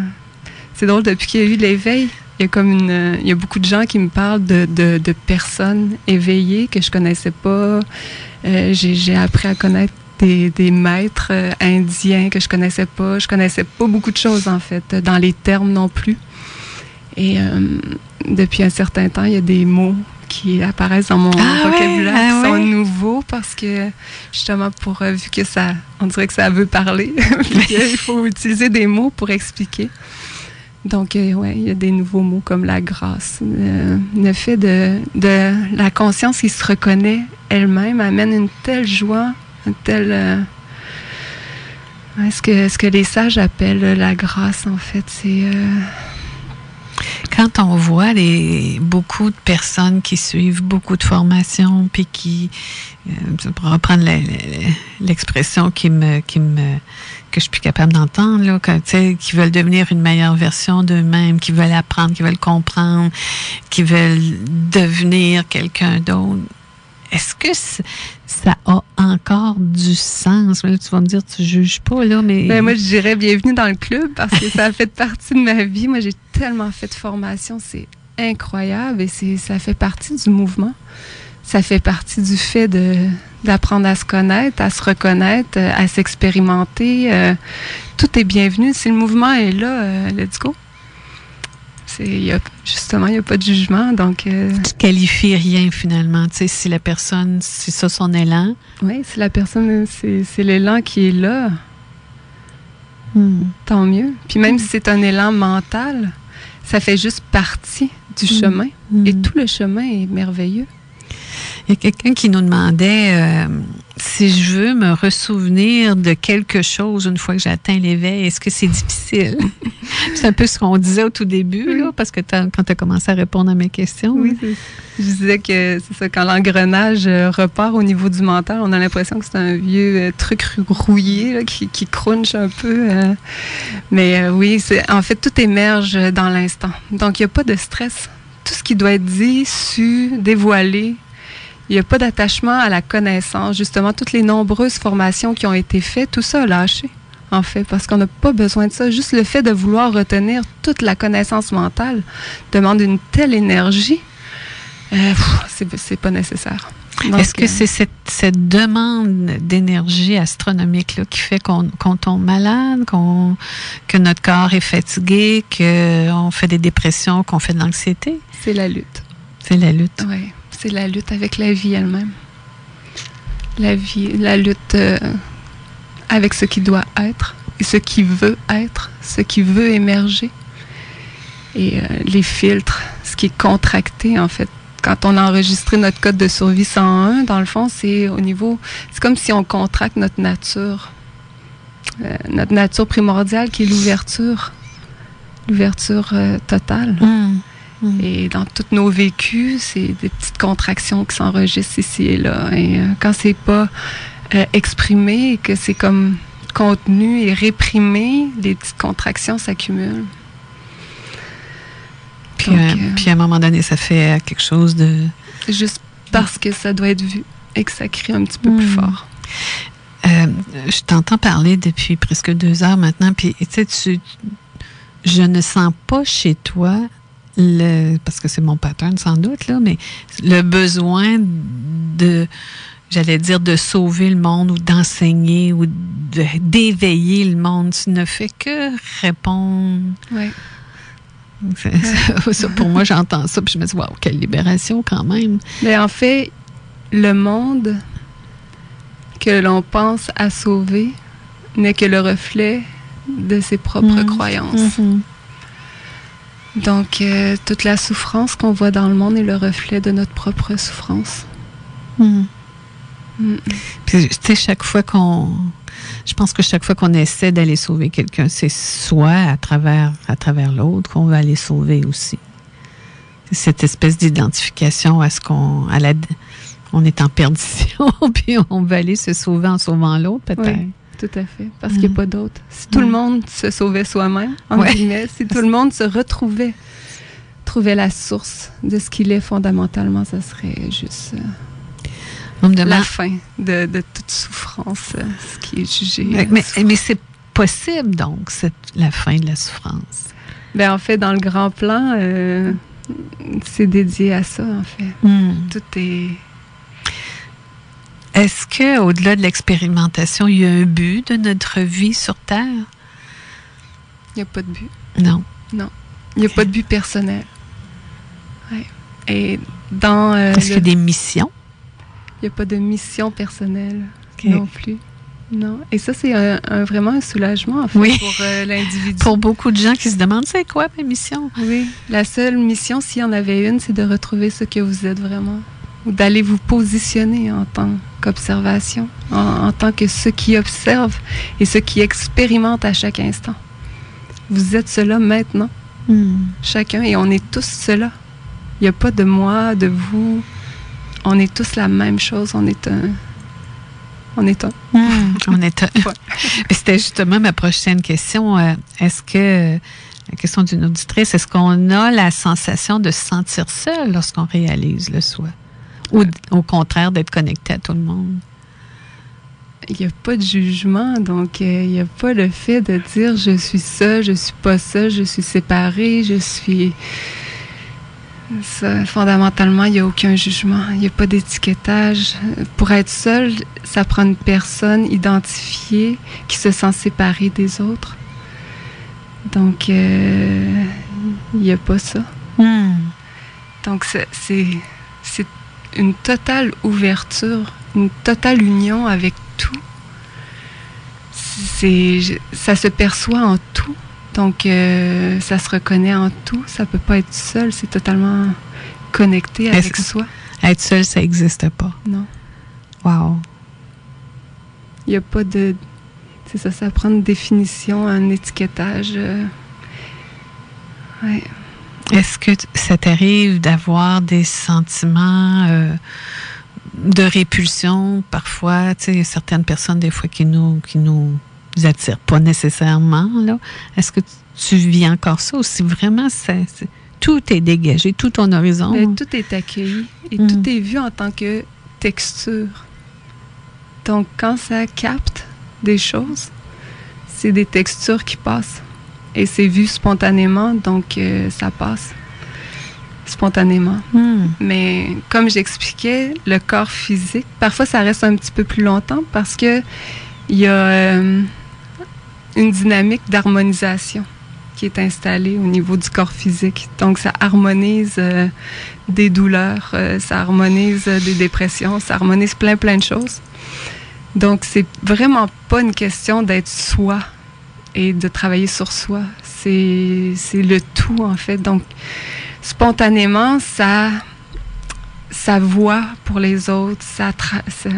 c'est drôle, depuis qu'il y a eu l'éveil, il y a comme une, il y a beaucoup de gens qui me parlent de, de, de personnes éveillées que je connaissais pas. Euh, j'ai, j'ai appris à connaître des, des maîtres indiens que je connaissais pas. Je connaissais pas beaucoup de choses, en fait, dans les termes non plus. Et depuis un certain temps, il y a des mots qui apparaissent dans mon Ah ouais, vocabulaire, ah qui sont ouais. nouveaux parce que justement pour euh, vu que ça, on dirait que ça veut parler, qu'il faut utiliser des mots pour expliquer. Donc euh, ouais, il y a des nouveaux mots comme la grâce, Euh, le fait de, de la conscience qui se reconnaît elle-même amène une telle joie, une telle euh, ouais, ce que ce que les sages appellent la grâce en fait, c'est euh, Quand on voit les, beaucoup de personnes qui suivent beaucoup de formations, puis qui, euh, pour reprendre l'expression qui me, qui me, que je suis plus capable d'entendre, là, qui veulent devenir une meilleure version d'eux-mêmes, qui veulent apprendre, qui veulent comprendre, qui veulent devenir quelqu'un d'autre. Est-ce que ça a encore du sens? Tu vas me dire, tu juges pas, là, mais. Ben, moi, je dirais bienvenue dans le club parce que ça fait partie de ma vie. Moi, j'ai tellement fait de formation, c'est incroyable et ça fait partie du mouvement. Ça fait partie du fait d'apprendre à se connaître, à se reconnaître, euh, à s'expérimenter. euh, tout est bienvenu. Si le mouvement est là, euh, let's go. C'est, il y a, justement, il n'y a pas de jugement. Donc, euh, tu qualifies rien finalement. Tu sais, si la personne, c'est ça son élan. oui, si la personne, c'est, c'est l'élan qui est là, Hmm. tant mieux. Puis même si c'est un élan mental, ça fait juste partie du Mm. chemin. Hmm. Et tout le chemin est merveilleux. Il y a quelqu'un qui nous demandait euh, si je veux me ressouvenir de quelque chose une fois que j'atteins l'éveil, est-ce que c'est difficile? c'est un peu ce qu'on disait au tout début, là, parce que quand tu as commencé à répondre à mes questions. Oui, c'est- je disais que c'est ça, quand l'engrenage euh, repart au niveau du mental, on a l'impression que c'est un vieux euh, truc rou- rouillé là, qui, qui crunche un peu. euh. Mais euh, oui, c'est, en fait, tout émerge dans l'instant. Donc, il n'y a pas de stress. Tout ce qui doit être dit, su, dévoilé, il n'y a pas d'attachement à la connaissance. Justement, toutes les nombreuses formations qui ont été faites, tout ça a lâché, en fait, parce qu'on n'a pas besoin de ça. Juste le fait de vouloir retenir toute la connaissance mentale demande une telle énergie. Euh, c'est, pas nécessaire. Est-ce que euh, c'est cette, cette demande d'énergie astronomique là, qui fait qu'on tombe malade, qu'on, que notre corps est fatigué, qu'on fait des dépressions, qu'on fait de l'anxiété? c'est la lutte. C'est la lutte. Oui, c'est la lutte avec la vie elle-même. La vie, la lutte euh, avec ce qui doit être et ce qui veut être, ce qui veut émerger. Et euh, les filtres, ce qui est contracté en fait. Quand on a enregistré notre code de survie 101, dans le fond, c'est au niveau, c'est comme si on contracte notre nature, Euh, notre nature primordiale qui est l'ouverture, l'ouverture totale. Hmm. Hmm. Et dans tous nos vécus, c'est des petites contractions qui s'enregistrent ici et là. Et euh, quand c'est pas euh, exprimé et que c'est comme contenu et réprimé, les petites contractions s'accumulent. Puis, Donc, euh, euh, puis à un moment donné, ça fait quelque chose de... Juste parce que ça doit être vu et que ça crie un petit peu plus Mm. fort. Euh, je t'entends parler depuis presque deux heures maintenant, puis tu sais, tu, je ne sens pas chez toi le, parce que c'est mon pattern sans doute là, mais le besoin de, j'allais dire, de sauver le monde ou d'enseigner ou d'éveiller le monde. Tu ne fais que répondre. Ça, pour moi, j'entends ça, puis je me dis, waouh, quelle libération quand même. Mais en fait, le monde que l'on pense à sauver n'est que le reflet de ses propres Mm. croyances. Mhm. Donc, euh, toute la souffrance qu'on voit dans le monde est le reflet de notre propre souffrance. Mhm. Mm. Puis, tu sais, chaque fois qu'on. Je pense que chaque fois qu'on essaie d'aller sauver quelqu'un, c'est soit à travers, à travers l'autre qu'on veut aller sauver aussi. Cette espèce d'identification à ce qu'on. à la on est en perdition, puis on veut aller se sauver en sauvant l'autre, peut-être. Oui. Tout à fait, parce qu'il n'y a Mm. pas d'autre. Si tout le Mm. monde se sauvait soi-même, Ouais. si tout le monde se retrouvait, trouvait la source de ce qu'il est fondamentalement, ça serait juste euh, On me la fin de, de toute souffrance, euh, ce qui est jugé. Mais, euh, mais, c'est possible, donc, cette, la fin de la souffrance? Ben, en fait, dans le grand plan, euh, c'est dédié à ça, en fait. Hmm. Tout est... Est-ce que, au-delà de l'expérimentation, il y a un but de notre vie sur Terre? Il n'y a pas de but. Non. Il n'y a pas de but personnel. Ouais. Et dans... euh, Est-ce qu'il y a des missions? Il n'y a pas de mission personnelle non plus. Non. Et ça, c'est un, un- vraiment un soulagement, en fait, Oui. pour euh, l'individu. Pour beaucoup de gens qui se demandent, c'est quoi ma mission? Oui. La seule mission, s'il y en avait une, c'est de retrouver ce que vous êtes vraiment. Ou d'aller vous positionner en tant qu'observation, en, en tant que ceux qui observent et ceux qui expérimentent à chaque instant. Vous êtes cela maintenant, chacun, et on est tous cela. Il n'y a pas de moi, de vous. On est tous la même chose. On est un. On est un. Hmm, on est. Ouais. Mais C'était justement ma prochaine question. Euh, Est-ce que la question d'une auditrice, est-ce qu'on a la sensation de se sentir seul lorsqu'on réalise le soi, ou au contraire d'être connecté à tout le monde Il n'y a pas de jugement, donc euh, il n'y a pas le fait de dire je suis ça, je suis pas ça, je suis séparé, je suis. Ça, fondamentalement, il n'y a aucun jugement, il n'y a pas d'étiquetage. Pour être seul, ça prend une personne identifiée qui se sent séparée des autres. Donc, euh, il n'y a pas ça. Hmm. Donc, c'est une totale ouverture, une totale union avec tout. C'est, ça se perçoit en tout. Donc, euh, ça se reconnaît en tout. Ça peut pas être seul. C'est totalement connecté Est-ce avec que- soi. Être seul, ça n'existe pas. Non. Wow. Il n'y a pas de. C'est ça, ça prend une définition, un étiquetage. euh, ouais. Est-ce que ça t'arrive d'avoir des sentiments euh, de répulsion parfois? Tu sais, il y a certaines personnes, des fois, qui nous, qui nous attirent pas nécessairement. là. Est-ce que tu vis encore ça ou si vraiment ça, c'est- tout est dégagé, tout ton horizon? Mais tout est accueilli et Mm. tout est vu en tant que texture. Donc, quand ça capte des choses, c'est des textures qui passent. Et c'est vu spontanément, donc euh, ça passe spontanément. Hmm. Mais comme j'expliquais, le corps physique, parfois ça reste un petit peu plus longtemps parce que il y a euh, une dynamique d'harmonisation qui est installée au niveau du corps physique. Donc ça harmonise euh, des douleurs, euh, ça harmonise des dépressions, ça harmonise plein plein de choses. Donc c'est vraiment pas une question d'être soi et de travailler sur soi. C'est le tout en fait. Donc spontanément, ça, ça voit pour les autres, ça, tra- ça-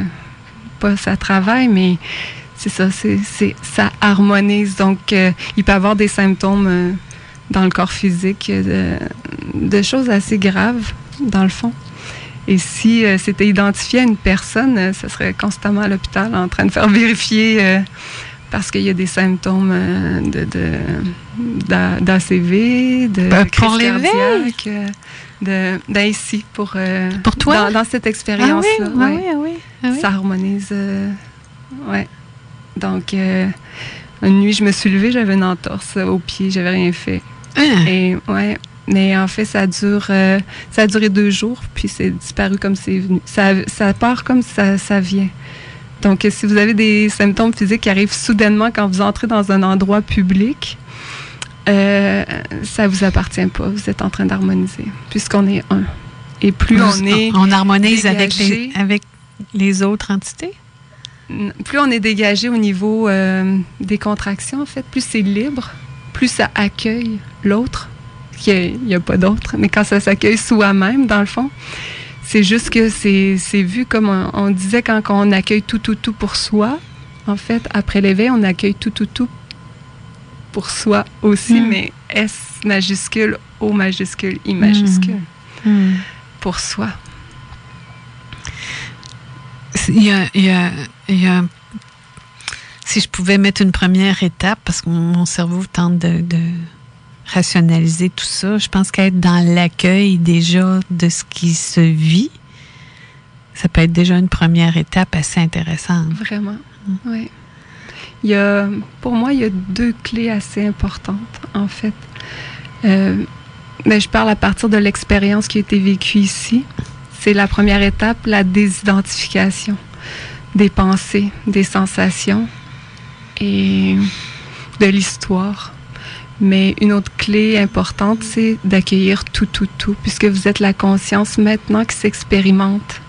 pas ça travaille, mais c'est ça, c'est, c'est- ça harmonise. Donc, euh, il peut y avoir des symptômes euh, dans le corps physique euh, de, choses assez graves, dans le fond. Et si c'était identifié à une personne, ça serait constamment à l'hôpital en train de faire vérifier parce qu'il y a des symptômes euh, de, de, d'ACV, de Ben, crise pour cardiaque, euh, de, pour, euh, Pour toi? Dans, dans cette Ah expérience-là. oui, ah ouais. oui, ah oui, ah oui. Ça harmonise. euh, ouais. Donc, euh, une nuit, je me suis levée, j'avais une entorse au pied, j'avais rien fait. Hein? Et ouais, mais en fait, ça dure, euh, ça a duré deux jours, puis c'est disparu comme c'est venu. Ça, ça part comme ça, ça vient. Donc, si vous avez des symptômes physiques qui arrivent soudainement quand vous entrez dans un endroit public, euh, ça vous appartient pas. Vous êtes en train d'harmoniser, puisqu'on est un. Et plus on est, on harmonise avec les, dégagé. avec les autres entités? plus on est dégagé au niveau euh, des contractions, en fait, plus c'est libre, plus ça accueille l'autre. Il n'y a, pas d'autre, mais quand ça s'accueille soi-même, dans le fond, c'est juste que c'est vu comme on, on disait quand on accueille tout, tout, tout pour soi. En fait, après l'éveil, on accueille tout, tout, tout pour soi aussi, Mm. mais S majuscule, O majuscule, I majuscule, Hmm. pour soi. Il y a, il y a- il y a- si je pouvais mettre une première étape, parce que mon cerveau tente de, de rationaliser tout ça, je pense qu'être dans l'accueil déjà de ce qui se vit, ça peut être déjà une première étape assez intéressante. Vraiment, oui. Il y a, pour moi, il y a deux clés assez importantes, en fait. Euh, mais je parle à partir de l'expérience qui a été vécue ici. C'est la première étape, la désidentification des pensées, des sensations et de l'histoire. Mais une autre clé importante, c'est d'accueillir tout, tout, tout, puisque vous êtes la conscience maintenant qui s'expérimente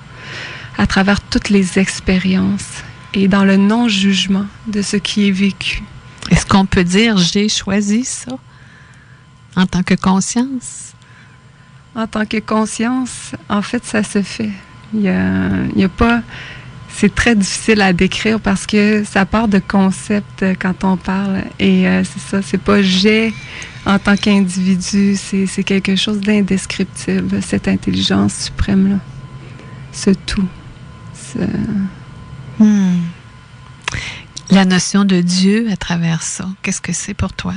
à travers toutes les expériences et dans le non-jugement de ce qui est vécu. Est-ce qu'on peut dire j'ai choisi ça en tant que conscience? En tant que conscience, en fait, ça se fait. Il n'y a, a pas c'est très difficile à décrire parce que ça part de concepts euh, quand on parle. Et euh, c'est ça, c'est pas j'ai en tant qu'individu, c'est quelque chose d'indescriptible, cette intelligence suprême-là. Ce tout. Hmm. La notion de Dieu à travers ça, qu'est-ce que c'est pour toi?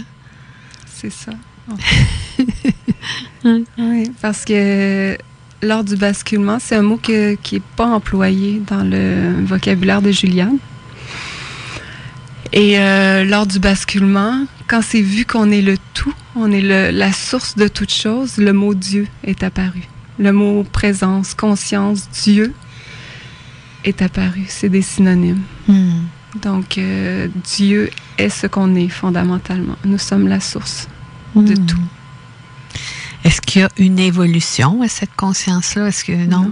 C'est ça. oui, parce que lors du basculement, c'est un mot qui n'est pas employé dans le vocabulaire de Juliane. Et euh, lors du basculement, quand c'est vu qu'on est le tout, on est la source de toute chose, le mot Dieu est apparu. Le mot présence, conscience, Dieu est apparu. C'est des synonymes. Hmm. Donc, euh, Dieu est ce qu'on est fondamentalement. Nous sommes la source de hmm. tout. Est-ce qu'il y a une évolution à cette conscience-là? Est-ce que non?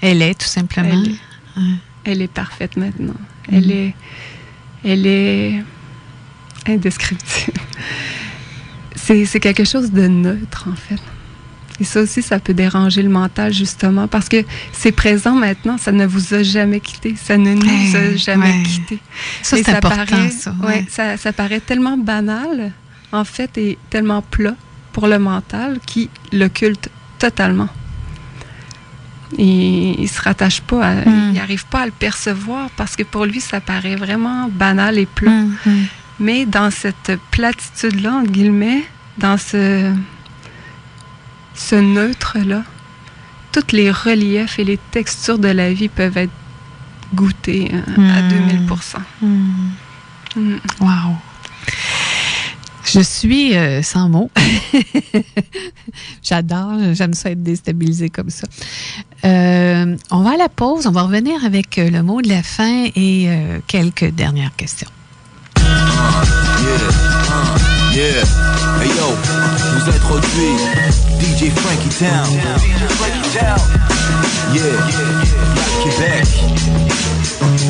Elle est tout simplement. Elle est, parfaite maintenant. Elle mm. est. Elle est indescriptible. C'est quelque chose de neutre, en fait. Et ça aussi, ça peut déranger le mental, justement, parce que c'est présent maintenant, ça ne vous a jamais quitté, ça ne nous a jamais quitté. Ça, c'est important, paraît, ça. ça. Ça paraît tellement banal, en fait, et tellement plat pour le mental qui l'occulte totalement. Et il se rattache pas, à, il n'arrive pas à le percevoir parce que pour lui, ça paraît vraiment banal et plat. Hmm, hmm. Mais dans cette platitude-là, entre guillemets, dans ce, ce neutre-là, toutes les reliefs et les textures de la vie peuvent être goûtées hein, à 2000% Wow! Je suis euh, sans mots. J'adore, j'aime ça être déstabilisée comme ça. Euh, on va à la pause, on va revenir avec euh, le mot de la fin et quelques dernières questions. Yeah, Hey yo, vous DJ Frankie Town. Yeah, Québec.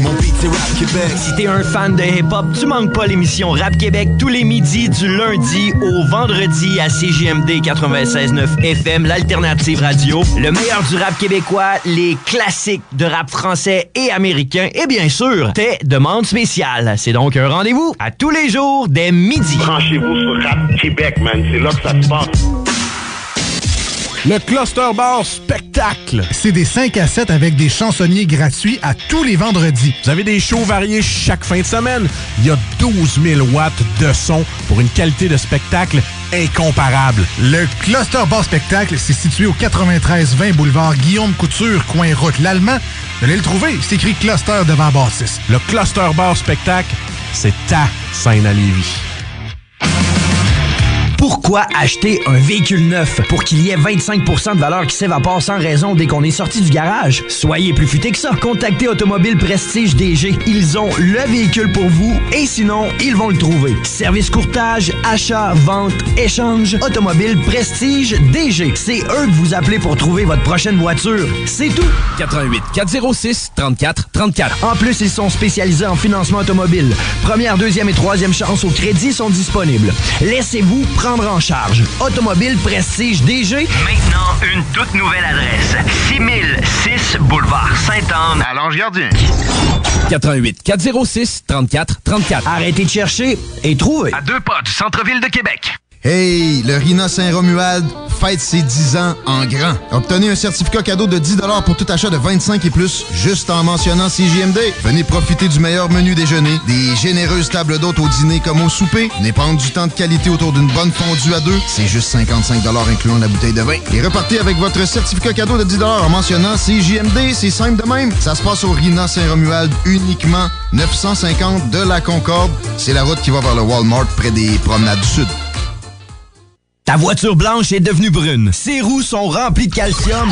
Mon beat c'est Rap Québec. Si t'es un fan de hip-hop, tu manques pas l'émission Rap Québec tous les midis du lundi au vendredi à CJMD 96.9 FM, l'alternative radio. Le meilleur du rap québécois, les classiques de rap français et américain et bien sûr, tes demandes spéciales. C'est donc un rendez-vous à tous les jours dès midi. Branchez-vous sur Rap Québec, man. C'est là que ça se passe. Le Cluster Bar Spectacle. C'est des 5 à 7 avec des chansonniers gratuits à tous les vendredis. Vous avez des shows variés chaque fin de semaine. Il y a 12 000 watts de son pour une qualité de spectacle incomparable. Le Cluster Bar Spectacle, c'est situé au 93-20 boulevard Guillaume Couture, coin route l'Allemand. Vous allez le trouver, c'est écrit Cluster devant Bâtisse. Le Cluster Bar Spectacle, c'est ta scène à Lévis. Pourquoi acheter un véhicule neuf? Pour qu'il y ait 25% de valeur qui s'évapore sans raison dès qu'on est sorti du garage? Soyez plus futé que ça. Contactez Automobile Prestige DG. Ils ont le véhicule pour vous et sinon, ils vont le trouver. Service courtage, achat, vente, échange, Automobile Prestige DG. C'est eux que vous appelez pour trouver votre prochaine voiture. C'est tout. 88 406 34 34. En plus, ils sont spécialisés en financement automobile. Première, deuxième et troisième chance au crédit sont disponibles. Laissez-vous prendre en charge. Automobile Prestige DG. Maintenant, une toute nouvelle adresse. 6006 Boulevard Sainte-Anne à Lange-Gardien. 88 406 34 34. Arrêtez de chercher et trouvez. À deux pas du centre-ville de Québec. Hey, le Rina Saint-Romuald fête ses 10 ans en grand. Obtenez un certificat cadeau de 10 pour tout achat de 25 et plus, juste en mentionnant CJMD. Venez profiter du meilleur menu déjeuner, des généreuses tables d'hôtes au dîner comme au souper, n'épargne du temps de qualité autour d'une bonne fondue à deux, c'est juste 55 incluant la bouteille de vin. Et repartez avec votre certificat cadeau de 10 en mentionnant CJMD, c'est simple de même. Ça se passe au Rina Saint-Romuald uniquement, 950 de la Concorde. C'est la route qui va vers le Walmart près des promenades du Sud. Ta voiture blanche est devenue brune. Ses roues sont remplies de calcium.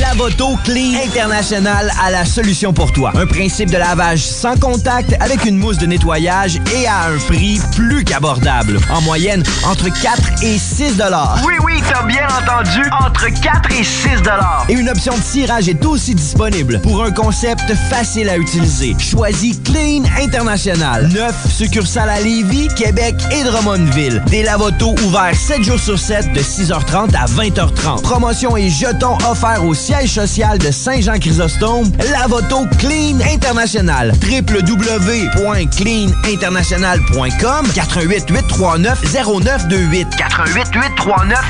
Lavoto Clean International a la solution pour toi. Un principe de lavage sans contact avec une mousse de nettoyage et à un prix plus qu'abordable. En moyenne, entre 4 et 6 dollars. Oui, oui, t'as bien entendu. Entre 4 et 6 dollars. Et une option de tirage est aussi disponible pour un concept facile à utiliser. Choisis Clean International. Neuf succursales à Lévis, Québec et Drummondville. Des lavotos ouverts 7 jours sur 7 de 6h30 à 20h30. Promotion et jetons offerts au siège social de Saint-Jean-Chrysostome. Lavoto Clean International. www.cleaninternational.com 88 839 0928 88 839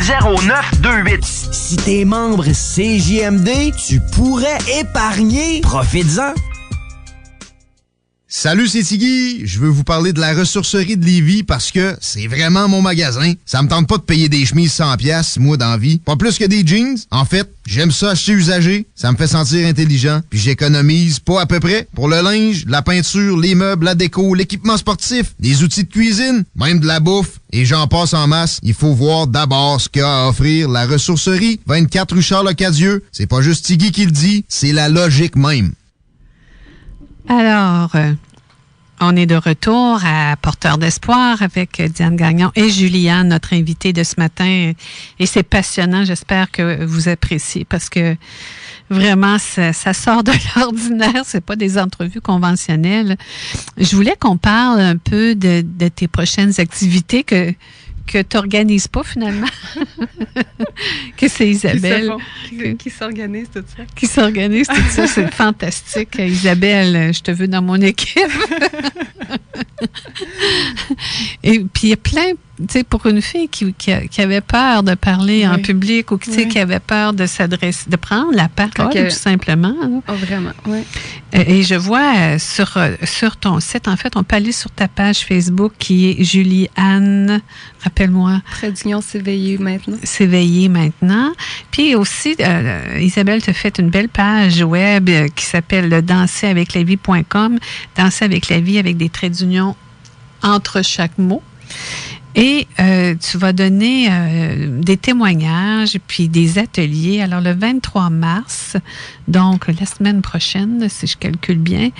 0928. Si t'es membre CJMD, tu pourrais épargner. Profites-en. Salut, c'est Tiggy. Je veux vous parler de la ressourcerie de Lévis parce que c'est vraiment mon magasin. Ça me tente pas de payer des chemises 100 pièces moi dans la vie. Pas plus que des jeans. En fait, j'aime ça acheter usagé. Ça me fait sentir intelligent. Puis j'économise pas à peu près pour le linge, la peinture, les meubles, la déco, l'équipement sportif, des outils de cuisine, même de la bouffe. Et j'en passe en masse. Il faut voir d'abord ce qu'a à offrir la ressourcerie. 24 rue Charles-Acadieux. C'est pas juste Tiggy qui le dit, c'est la logique même. Alors, euh, on est de retour à Porteur d'espoir avec Diane Gagnon et Juliane, notre invitée de ce matin. Et c'est passionnant. J'espère que vous appréciez parce que vraiment, ça, sort de l'ordinaire. C'est pas des entrevues conventionnelles. Je voulais qu'on parle un peu de tes prochaines activités que que tu n'organises pas finalement. que c'est Isabelle. Qui, s'organise tout ça. Qui s'organise tout ça. C'est fantastique. Isabelle, je te veux dans mon équipe. Et puis il y a plein, sais, pour une fille qui, qui, avait peur de parler en public ou Oui. qui avait peur de s'adresser, de prendre la parole tout simplement. là. Oh, vraiment, oui. Et je vois euh, sur, euh, sur ton site, en fait, on peut aller sur ta page Facebook qui est Julie-Anne, rappelle-moi, Près d'Union s'éveiller maintenant. s'éveiller maintenant. Puis aussi, euh, Isabelle te fait une belle page web qui s'appelle le danseraveclavie.com, danser avec la vie avec des traits d'union entre chaque mot. Et euh, tu vas donner euh, des témoignages puis des ateliers. Alors le 23 mars, donc la semaine prochaine, si je calcule bien,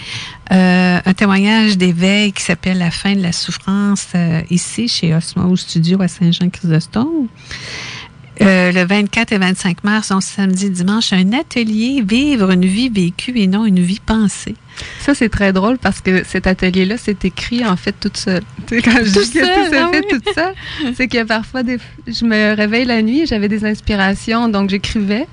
euh, un témoignage d'éveil qui s'appelle La fin de la souffrance ici chez Osmo Studio à Saint-Jean-Chrysostome. Euh, le 24 et 25 mars, donc samedi, dimanche, un atelier Vivre une vie vécue et non une vie pensée. Ça, c'est très drôle parce que cet atelier-là, c'est écrit en fait toute seule. Tu sais, quand je Tout dis que seul, tout s'est ah fait oui. toute seule, c'est que parfois, des, je me réveille la nuit, j'avais des inspirations, donc j'écrivais.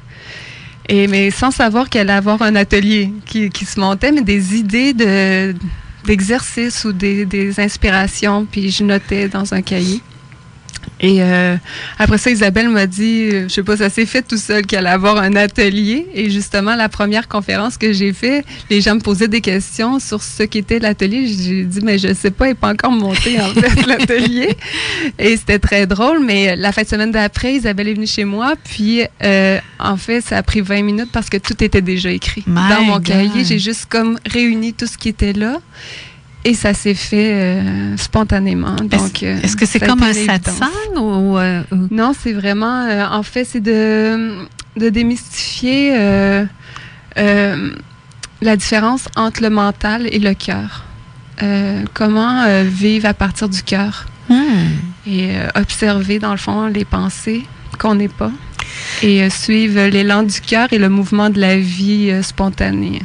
Et, mais sans savoir qu'elle allait avoir un atelier qui, qui se montait, mais des idées de d'exercices ou des, des inspirations, puis je notais dans un cahier. Et euh, après ça, Isabelle m'a dit, euh, je sais pas, ça s'est fait tout seul qu'elle allait avoir un atelier. Et justement, la première conférence que j'ai fait, les gens me posaient des questions sur ce qu'était l'atelier. J'ai dit, mais je sais pas, il n'est pas encore monté en fait l'atelier. Et c'était très drôle. Mais la fin de semaine d'après, Isabelle est venue chez moi. Puis euh, en fait, ça a pris 20 minutes parce que tout était déjà écrit. My Dans mon God. cahier, j'ai juste comme réuni tout ce qui était là. Et ça s'est fait euh, spontanément. Donc, euh, Est-ce que c'est comme un satsang ou, euh, ou- Non, c'est vraiment, euh, en fait, c'est de, de démystifier la différence entre le mental et le cœur. Comment vivre à partir du cœur Hmm. et observer, dans le fond, les pensées qu'on n'est pas et suivre l'élan du cœur et le mouvement de la vie spontanée.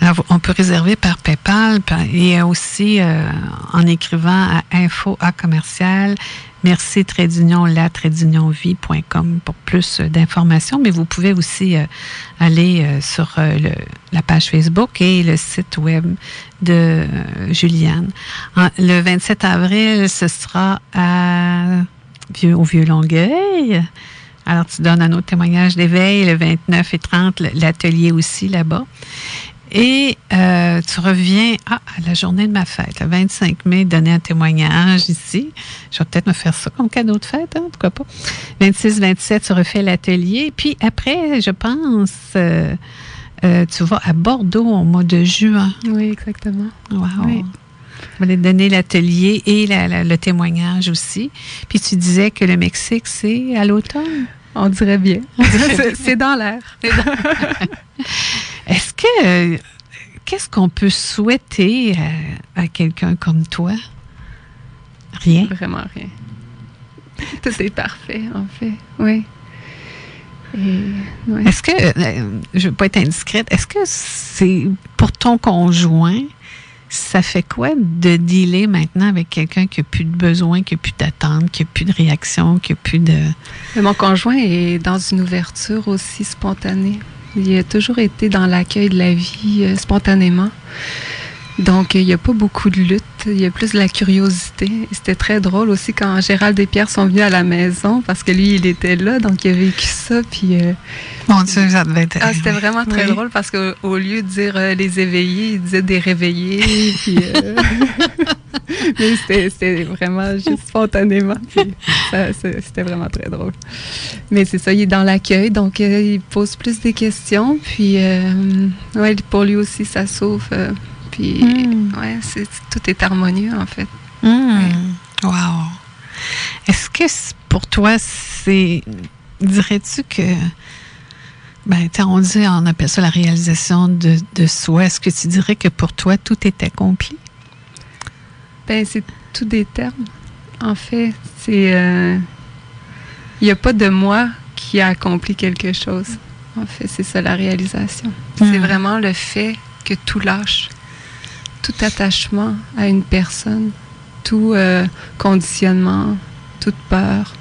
Alors, on peut réserver par PayPal et aussi euh, en écrivant à info commercial merci la vie.com pour plus euh, d'informations. Mais vous pouvez aussi euh, aller sur la page Facebook et le site web de Juliane. Le 27 avril, ce sera à Vieux, au Vieux-Longueuil. Alors, tu donnes un autre témoignage d'éveil le 29 et 30, le- l'atelier aussi là-bas. Et euh, tu reviens ah, à la journée de ma fête, le 25 mai, donner un témoignage ici. Je vais peut-être me faire ça comme cadeau de fête, hein, pourquoi pas. 26-27, tu refais l'atelier. Puis après, je pense, euh, euh, tu vas à Bordeaux au mois de juin. Oui, exactement. Wow. Oui. Vous allez donner l'atelier et la- la- le témoignage aussi. Puis tu disais que le Mexique, c'est à l'automne. On dirait bien. C'est- C'est dans l'air. Est-ce que. euh, Qu'est-ce qu'on peut souhaiter à, à quelqu'un comme toi? Rien? Vraiment rien. Tout est parfait, en fait. Oui. Ouais. Est-ce que, euh, je ne veux pas être indiscrète, est-ce que c'est pour ton conjoint, ça fait quoi de dealer maintenant avec quelqu'un qui n'a plus de besoin, qui n'a plus d'attente, qui n'a plus de réaction, qui n'a plus de. Mais mon conjoint est dans une ouverture aussi spontanée. Il a toujours été dans l'accueil de la vie euh, spontanément. Donc, il n'y a pas beaucoup de lutte. Il y a plus de la curiosité. C'était très drôle aussi quand Gérald et Pierre sont venus à la maison parce que lui, il était là. Donc, il a vécu ça. Puis, euh, Mon Dieu, ça devait être. ah, c'était vraiment très Oui. drôle parce qu'au lieu de dire euh, les éveillés, il disait des réveillés. puis, euh, mais c'était- vraiment juste spontanément. C'était vraiment très drôle. Mais c'est ça, il est dans l'accueil, donc euh, il pose plus des questions. Puis, euh, ouais, pour lui aussi, ça s'ouvre. Puis, Mm. ouais, tout est harmonieux, en fait. Hmm. Wow. Est-ce que pour toi, c'est. Dirais-tu que. Ben, on dit, on appelle ça la réalisation de, de soi. Est-ce que tu dirais que pour toi, tout est accompli? Ben, c'est tout des termes. En fait, c'est. euh, Il n'y a pas de moi qui a accompli quelque chose. En fait, c'est ça la réalisation. C'est Mm. vraiment le fait que tout lâche. Tout attachement à une personne, tout euh, conditionnement, toute peur.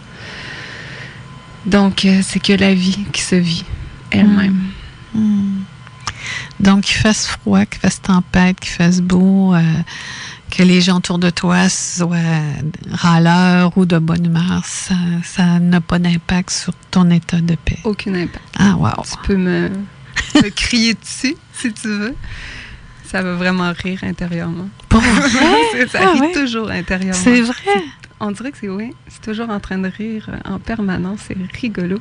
Donc, euh, c'est que la vie qui se vit elle-même. Hmm. Donc, qu'il fasse froid, qu'il fasse tempête, qu'il fasse beau, euh, que les gens autour de toi soient râleurs ou de bonne humeur, ça ça n'a pas d'impact sur ton état de paix. Aucun impact. Ah, wow. Tu peux me, me crier dessus si tu veux. Ça va vraiment rire intérieurement. Pour vrai? C'est- ça Ah rit ouais? toujours intérieurement. C'est vrai? On dirait que c'est oui, c'est toujours en train de rire en permanence. C'est rigolo.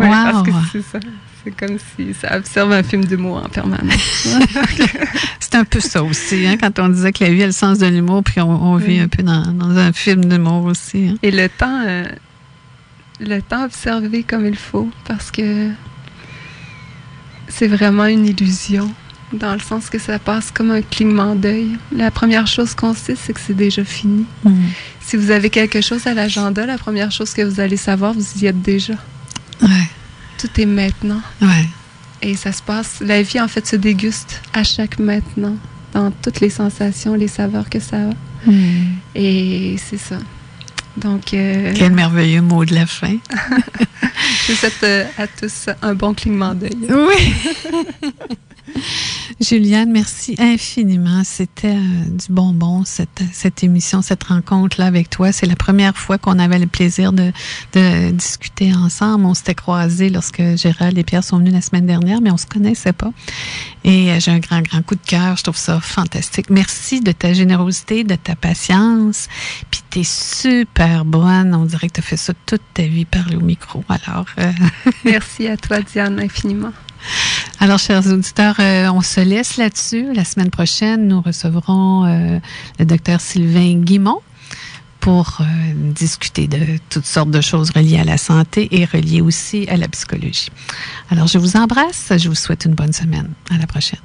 Ouais, Wow. Parce que c'est ça. C'est comme si ça observe un film d'humour en permanence. C'est un peu ça aussi, hein, quand on disait que la vie a le sens de l'humour, puis on, on vit un peu dans, dans un film d'humour aussi. hein. Et le temps, euh, le temps observé comme il faut, parce que c'est vraiment une illusion, dans le sens que ça passe comme un clignement d'œil. La première chose qu'on sait, c'est que c'est déjà fini. Mm. Si vous avez quelque chose à l'agenda, la première chose que vous allez savoir, vous y êtes déjà. Ouais, Tout est maintenant. ouais. Et ça se passe, la vie en fait se déguste à chaque maintenant, dans toutes les sensations, les saveurs que ça a. Mm. Et c'est ça. Donc, euh, Quel merveilleux mot de la fin. je vous souhaite euh, à tous un bon clignement d'œil. Oui. Juliane, merci infiniment. C'était euh, du bonbon, cette, émission, cette rencontre-là avec toi. C'est la première fois qu'on avait le plaisir de, discuter ensemble. On s'était croisés lorsque Gérald et Pierre sont venus la semaine dernière, mais on se connaissait pas. Et euh, j'ai un grand, grand coup de cœur. Je trouve ça fantastique. Merci de ta générosité, de ta patience. Puis t'es super bonne. On dirait que tu as fait ça toute ta vie, parler au micro. Alors... euh, Merci à toi, Diane, infiniment. Alors, chers auditeurs, euh, on se laisse là-dessus. La semaine prochaine, nous recevrons euh, le docteur Sylvain Guimont pour euh, discuter de toutes sortes de choses reliées à la santé et reliées aussi à la psychologie. Alors, je vous embrasse. Je vous souhaite une bonne semaine. À la prochaine.